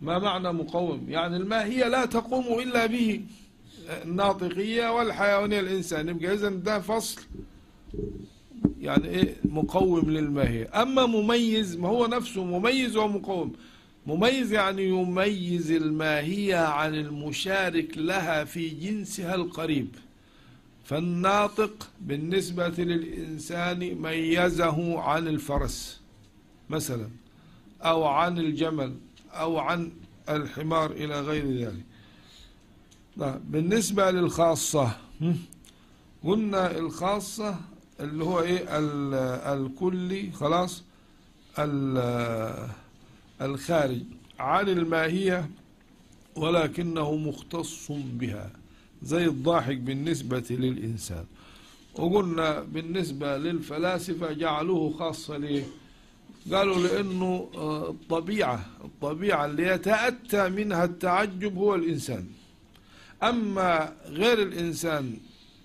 Speaker 1: ما معنى مقوم؟ يعني الماهية لا تقوم إلا به. الناطقية والحيوانية الإنسان. يبقى إذا ده فصل. يعني إيه؟ مقوم للماهية أما مميز ما هو نفسه مميز ومقوم. مميز يعني يميز الماهية عن المشارك لها في جنسها القريب. فالناطق بالنسبة للإنسان ميزه عن الفرس مثلا أو عن الجمل أو عن الحمار إلى غير ذلك. طيب، بالنسبة للخاصة؟ قلنا الخاصة اللي هو إيه؟ ال- الكلي خلاص ال- الخارج. عن الماهية ولكنه مختص بها زي الضاحك بالنسبة للإنسان. وقلنا بالنسبة للفلاسفة جعلوه خاصة ليه؟ قالوا لأنه آه، الطبيعة الطبيعة اللي يتأتى منها التعجب هو الإنسان. أما غير الإنسان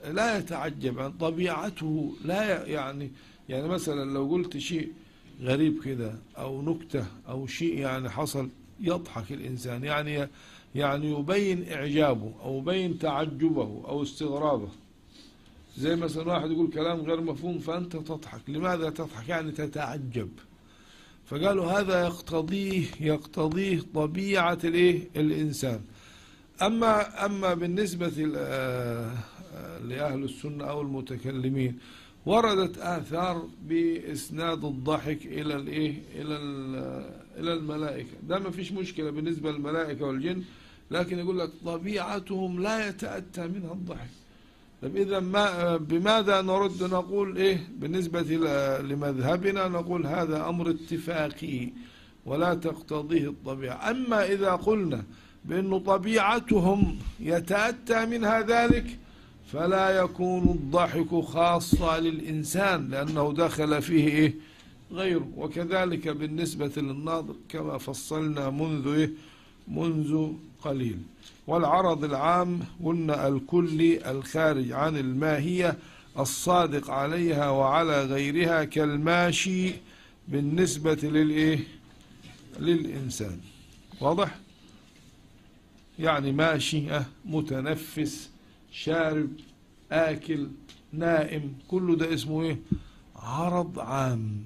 Speaker 1: لا يتعجب. عن طبيعته لا يعني يعني مثلا لو قلت شيء غريب كده أو نكتة أو شيء يعني حصل يضحك الإنسان يعني يعني يبين إعجابه أو يبين تعجبه أو استغرابه. زي مثلا واحد يقول كلام غير مفهوم فأنت تضحك. لماذا تضحك؟ يعني تتعجب. فقالوا هذا يقتضيه يقتضيه طبيعة الإيه؟ الإنسان. أما أما بالنسبة آه، لأهل السنة أو المتكلمين. وردت آثار بإسناد الضحك إلى الإيه؟ إلى إلى الملائكة. ده ما فيش مشكلة بالنسبة للملائكة والجن لكن يقول لك طبيعتهم لا يتأتى منها الضحك. طيب إذا ما بماذا نرد نقول إيه؟ بالنسبة لمذهبنا نقول هذا أمر اتفاقي ولا تقتضيه الطبيعة. أما إذا قلنا بأن طبيعتهم يتأتى منها ذلك فلا يكون الضحك خاصة للإنسان لأنه دخل فيه إيه؟ غيره. وكذلك بالنسبة للناطق كما فصلنا منذ إيه؟ منذ قليل. والعرض العام قلنا الكلي الخارج عن الماهية الصادق عليها وعلى غيرها كالماشي بالنسبة للإيه للإنسان. واضح؟ يعني ماشي متنفس شارب آكل نائم كله ده اسمه إيه؟ عرض عام.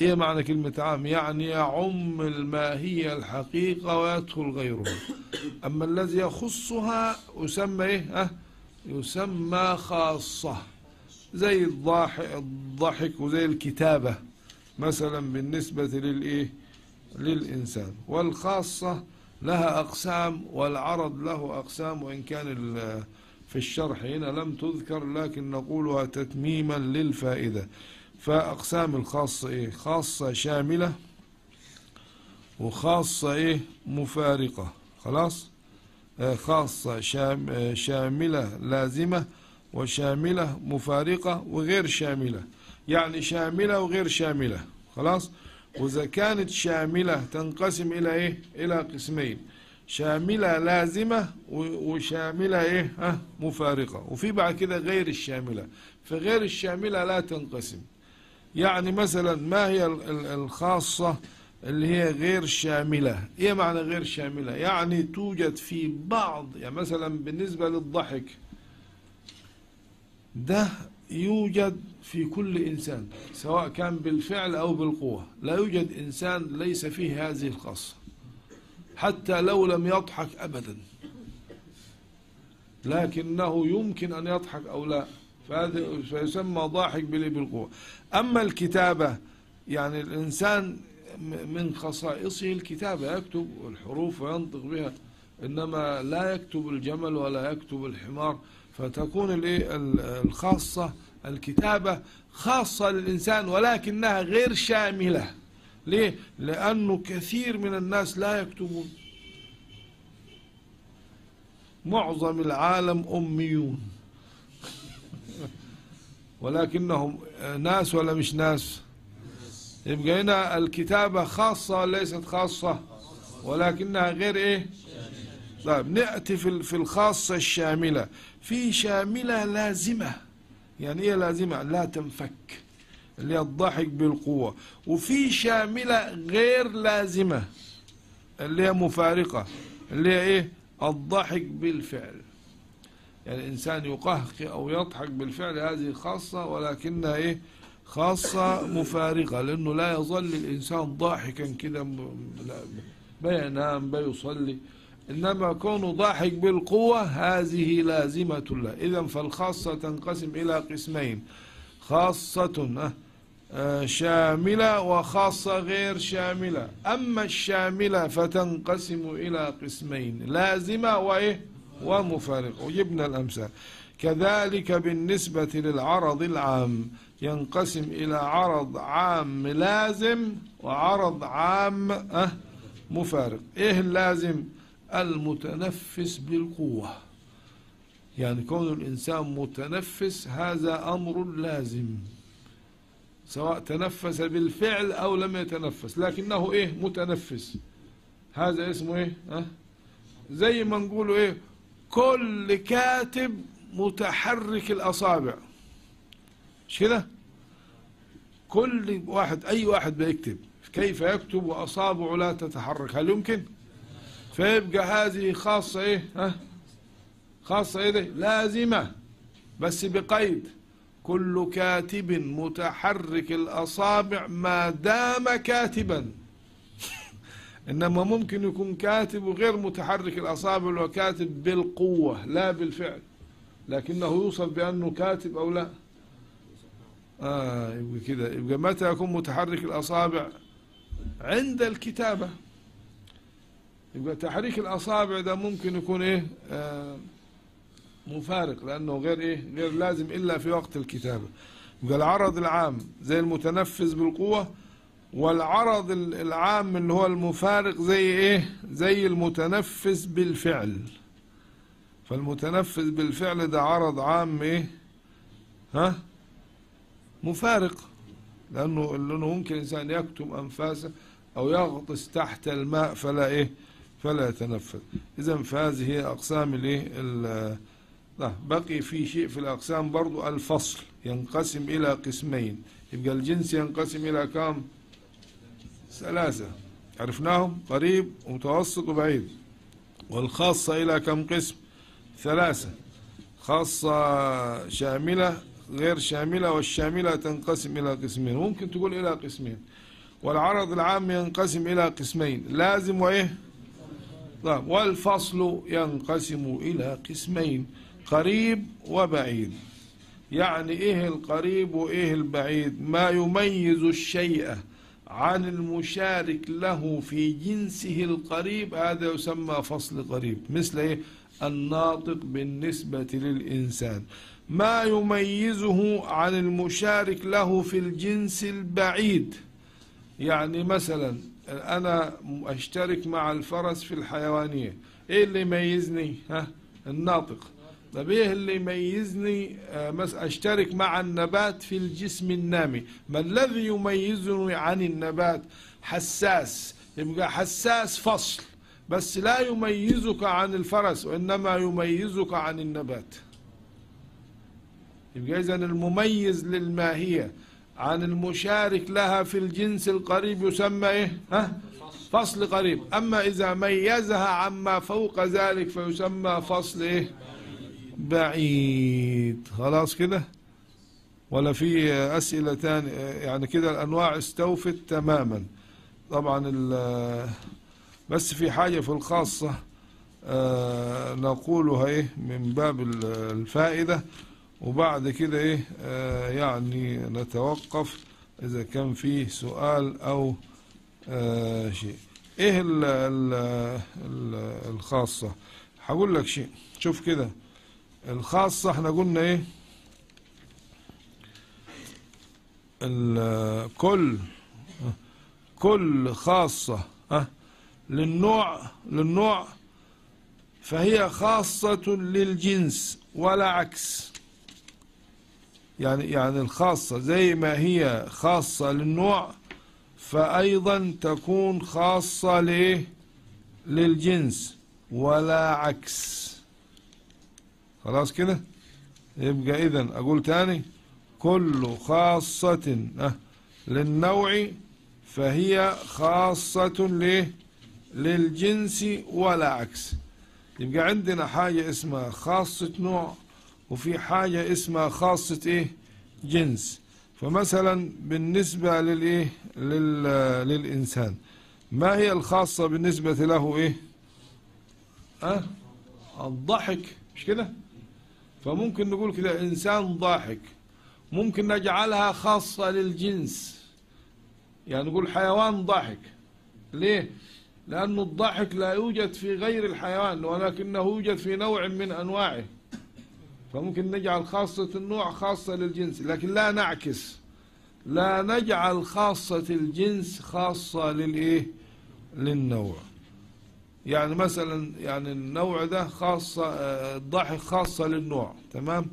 Speaker 1: إيه معنى كلمة عام؟ يعني يعم الماهية الحقيقة ويدخل غيرها أما الذي يخصها يسمى إيه؟ آه يسمى خاصة. زي الضحك وزي الكتابة مثلا بالنسبة للإيه؟ للإنسان. والخاصة لها أقسام والعرض له أقسام وإن كان في الشرح. هنا لم تذكر لكن نقولها تتميما للفائدة. فأقسام الخاصة إيه؟ خاصة شاملة وخاصة إيه؟ مفارقة. خلاص؟ آه، خاصة شام آه، شاملة لازمة وشاملة مفارقة وغير شاملة. يعني شاملة وغير شاملة. خلاص؟ وإذا كانت شاملة تنقسم إلى إيه؟ إلى قسمين. شاملة لازمة وشاملة إيه؟ ها؟ مفارقة. وفي بعد كده غير الشاملة. فغير الشاملة لا تنقسم. يعني مثلا ما هي ال- ال- الخاصة اللي هي غير شاملة؟ إيه معنى غير شاملة؟ يعني توجد في بعض يعني مثلا بالنسبة للضحك ده يوجد في كل إنسان سواء كان بالفعل أو بالقوة لا يوجد إنسان ليس فيه هذه الخاصة حتى لو لم يضحك أبدا. لكنه يمكن أن يضحك أو لا فيسمى ضاحك بالقوة. أما الكتابة يعني الإنسان من خصائصه الكتابة يكتب الحروف وينطق بها إنما لا يكتب الجمل ولا يكتب الحمار. فتكون الخاصة الكتابة خاصة للإنسان ولكنها غير شاملة. ليه؟ لأنه كثير من الناس لا يكتبون. معظم العالم أميون. *laughs* ولكنهم ناس ولا مش ناس؟ يبقى هنا الكتابة خاصة ليست خاصة ولكنها غير إيه؟ طيب نأتي في في الخاصة الشاملة. في شاملة لازمة. يعني إيه لازمة؟ لا تنفك اللي هي الضحك بالقوة. وفي شاملة غير لازمة اللي هي مفارقة اللي هي إيه؟ الضحك بالفعل. يعني الإنسان يقهقه أو يضحك بالفعل هذه خاصة ولكنها إيه؟ خاصة مفارقة لأنه لا يظل الإنسان ضاحكا كده بينام بيصلي. إنما كونه ضاحك بالقوة هذه لازمة له. إذا فالخاصة تنقسم إلى قسمين. خاصة شاملة وخاصة غير شاملة. أما الشاملة فتنقسم إلى قسمين. لازمة وإيه؟ ومفارقة. وجبنا الأمثال. كذلك بالنسبة للعرض العام. ينقسم إلى عرض عام لازم وعرض عام مفارق. إيه اللازم؟ المتنفس بالقوة. يعني كون الإنسان متنفس هذا أمر لازم سواء تنفس بالفعل أو لم يتنفس. لكنه إيه؟ متنفس. هذا اسمه إيه؟ أه؟ زي ما نقوله إيه؟ كل كاتب متحرك الأصابع. مش كده كل واحد أي واحد بيكتب كيف يكتب وأصابعه لا تتحرك؟ هل يمكن؟ فيبقى هذه خاصة إيه؟ ها؟ خاصة دي؟ لازمة. بس بقيد. كل كاتب متحرك الأصابع ما دام كاتبا. *laughs* إنما ممكن يكون كاتب وغير متحرك الأصابع وكاتب بالقوة لا بالفعل. لكنه يوصف بأنه كاتب أو لا. آه يبقى كده. يبقى متى يكون متحرك الأصابع؟ عند الكتابة. يبقى تحريك الأصابع ده ممكن يكون إيه؟ آه مفارق لأنه غير إيه؟ غير لازم إلا في وقت الكتابة. يبقى العرض العام زي المتنفس بالقوة والعرض العام اللي هو المفارق زي إيه؟ زي المتنفس بالفعل. فالمتنفس بالفعل ده عرض عام إيه؟ ها؟ مفارق لأنه لأنه ممكن الإنسان يكتم أنفاسه أو يغطس تحت الماء فلا إيه؟ فلا يتنفس اذا فهذه أقسام الايه لا بقي في شيء في الأقسام برضو الفصل ينقسم إلى قسمين. يبقى الجنس ينقسم إلى كم ثلاثة. عرفناهم؟ قريب ومتوسط وبعيد. والخاصة إلى كم قسم؟ ثلاثة. خاصة شاملة غير شاملة والشاملة تنقسم إلى قسمين. ممكن تقول إلى قسمين. والعرض العام ينقسم إلى قسمين. لازم وإيه؟ طيب والفصل ينقسم إلى قسمين قريب وبعيد. يعني إيه القريب وإيه البعيد؟ ما يميز الشيء عن المشارك له في جنسه القريب هذا يسمى فصل قريب. مثل إيه؟ الناطق بالنسبة للإنسان. ما يميزه عن المشارك له في الجنس البعيد؟ يعني مثلا أنا أشترك مع الفرس في الحيوانية. إيه اللي يميزني؟ ها؟ الناطق. طب إيه اللي يميزني؟ مثلا أشترك مع النبات في الجسم النامي. ما الذي يميزني عن النبات؟ حساس. يبقى حساس فصل. بس لا يميزك عن الفرس وإنما يميزك عن النبات. يبقى اذا المميز للماهية. عن المشارك لها في الجنس القريب يسمى إيه؟ ها؟ فصل قريب. أما إذا ميزها عما فوق ذلك فيسمى فصل إيه؟ بعيد. خلاص كده؟ ولا في أسئلة تاني يعني كده الأنواع استوفت تماما. طبعا بس في حاجة في الخاصة آه، نقولها إيه؟ من باب ال- الفائدة. وبعد كده إيه آه، يعني نتوقف إذا كان فيه سؤال أو آه، شيء. إيه ال ال ال الخاصة؟ هقول لك شيء. شوف كده. الخاصة إحنا قلنا إيه؟ كل كل خاصة ها، للنوع للنوع فهي خاصة للجنس ولا عكس يعني يعني الخاصة زي ما هي خاصة للنوع فأيضا تكون خاصة لإيه للجنس ولا عكس. خلاص كده؟ يبقى إذن أقول تاني كل خاصة للنوع فهي خاصة ليه للجنس ولا عكس. يبقى عندنا حاجة اسمها خاصة نوع وفي حاجة اسمها خاصة إيه؟ جنس. فمثلا بالنسبة للايه لل للإنسان. ما هي الخاصة بالنسبة له إيه؟ أه؟ الضحك. مش كده؟ فممكن نقول كده إنسان ضاحك. ممكن نجعلها خاصة للجنس. يعني نقول حيوان ضاحك. ليه؟ لأن الضحك لا يوجد في غير الحيوان ولكنه يوجد في نوع من أنواعه. فممكن نجعل خاصة النوع خاصة للجنس لكن لا نعكس. لا نجعل خاصة الجنس خاصة للإيه؟ للنوع. يعني مثلا يعني النوع ده خاصة الضحك خاصة للنوع تمام؟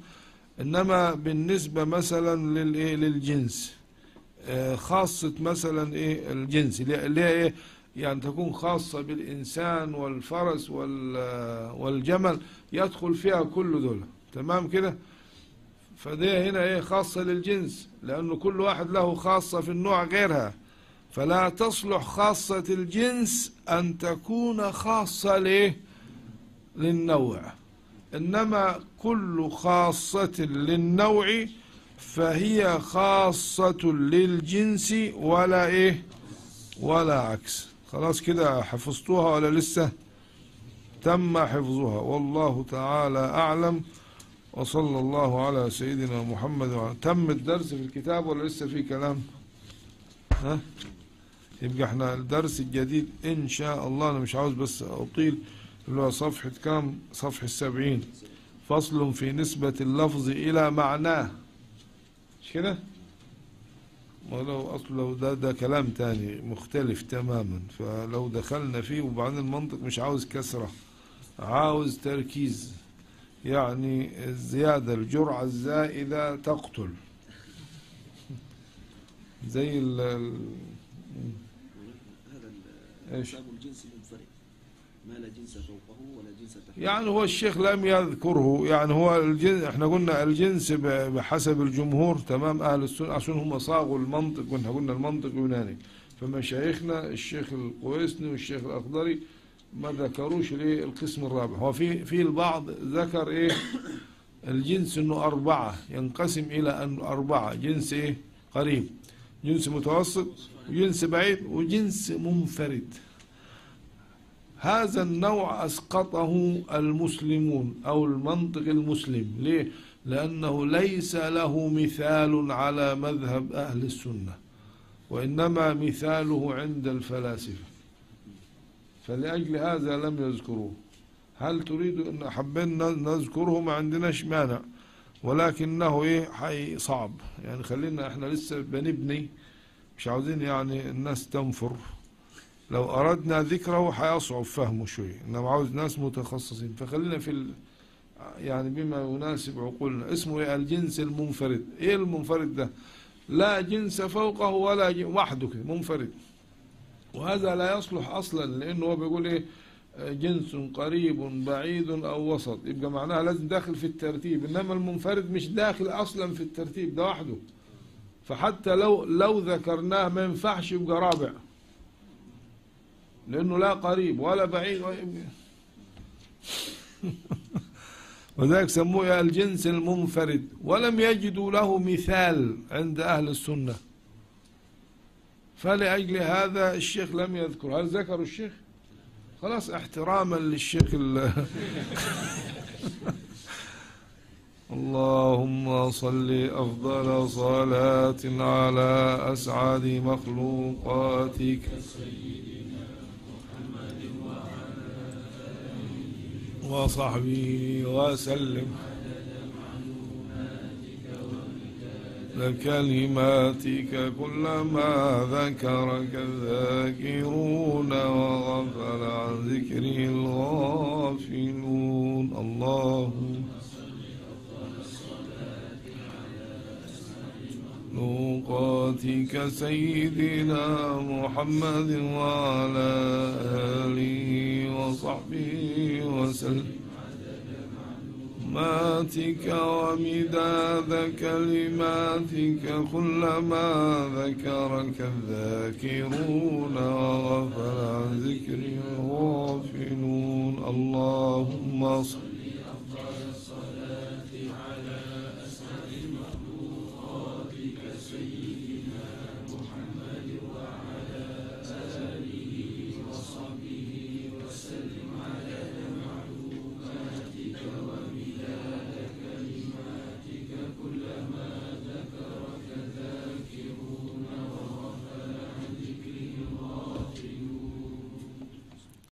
Speaker 1: إنما بالنسبة مثلا للإيه؟ للجنس خاصة مثلا إيه؟ الجنس. اللي هي إيه؟ يعني تكون خاصة بالإنسان والفرس وال- والجمل يدخل فيها كل دول. تمام كده؟ فدي هنا إيه خاصة للجنس لأنه كل واحد له خاصة في النوع غيرها. فلا تصلح خاصة الجنس أن تكون خاصة ليه للنوع. إنما كل خاصة للنوع فهي خاصة للجنس ولا إيه؟ ولا عكس. خلاص كده حفظتوها ولا لسه؟ تم حفظها. والله تعالى أعلم. وصلى الله على سيدنا محمد وعلى تم الدرس في الكتاب ولا لسه في كلام؟ ها؟ يبقى إحنا الدرس الجديد إن شاء الله. أنا مش عاوز بس أطيل. اللي هو صفحة كام؟ صفحة السبعين. فصل في نسبة اللفظ إلى معناه. مش كده؟ ولو لو ده ده كلام تاني مختلف تماما. فلو دخلنا فيه وبعدين المنطق مش عاوز كسرة عاوز تركيز. يعني الزيادة الجرعة الزائدة تقتل. زي ال
Speaker 2: هذا؟ الكتاب الجنس ما لا جنس فوقه ولا جنس تحته
Speaker 1: يعني هو الشيخ لم يذكره. يعني هو الجنس إحنا قلنا الجنس بحسب الجمهور تمام أهل السنة عشان هم صاغوا المنطق وإحنا قلنا المنطق يوناني. فمشايخنا الشيخ القويسني والشيخ الأخضري ما ذكروش الايه القسم الرابع. هو في في البعض ذكر إيه؟ الجنس إنه أربعة ينقسم إلى أن أربعة. جنس إيه؟ قريب. جنس متوسط وجنس بعيد وجنس منفرد. هذا النوع أسقطه المسلمون أو المنطق المسلم. ليه؟ لأنه ليس له مثال على مذهب أهل السنة وإنما مثاله عند الفلاسفة. فلأجل هذا لم يذكروه. هل تريد أن حبينا نذكره ما عندناش مانع ولكنه إيه؟ حي صعب. يعني خلينا إحنا لسه بنبني مش عاوزين يعني الناس تنفر. لو أردنا ذكره حيصعب فهمه شوي. إنما عاوز ناس متخصصين. فخلينا في ال... يعني بما يناسب عقولنا. اسمه إيه؟ الجنس المنفرد. إيه المنفرد ده؟ لا جنس فوقه ولا ج... وحده كده منفرد. وهذا لا يصلح أصلا لأنه هو بيقول إيه؟ جنس قريب بعيد أو وسط. يبقى معناها لازم داخل في الترتيب إنما المنفرد مش داخل أصلا في الترتيب ده وحده. فحتى لو لو ذكرناه ما ينفعش يبقى رابع. لأنه لا قريب ولا بعيد. *laughs* وذلك سموه الجنس المنفرد. ولم يجدوا له مثال عند أهل السنة. فلأجل هذا الشيخ لم يذكر. هل ذكروا الشيخ؟ خلاص احتراما للشيخ *laughs* اللهم صل أفضل صلاة على أسعد مخلوقاتك. وصحبه وسلم. لكلماتك كلما ذكرك الذاكرون وغفل عن ذكره الغافلون. اللهم نوقاتك سيدنا محمد وعلى آله وصحبه وسلم. ماتك ومداد كلماتك كلما ذكرك الذاكرون وغفل عن ذكر الغافلون. اللهم صل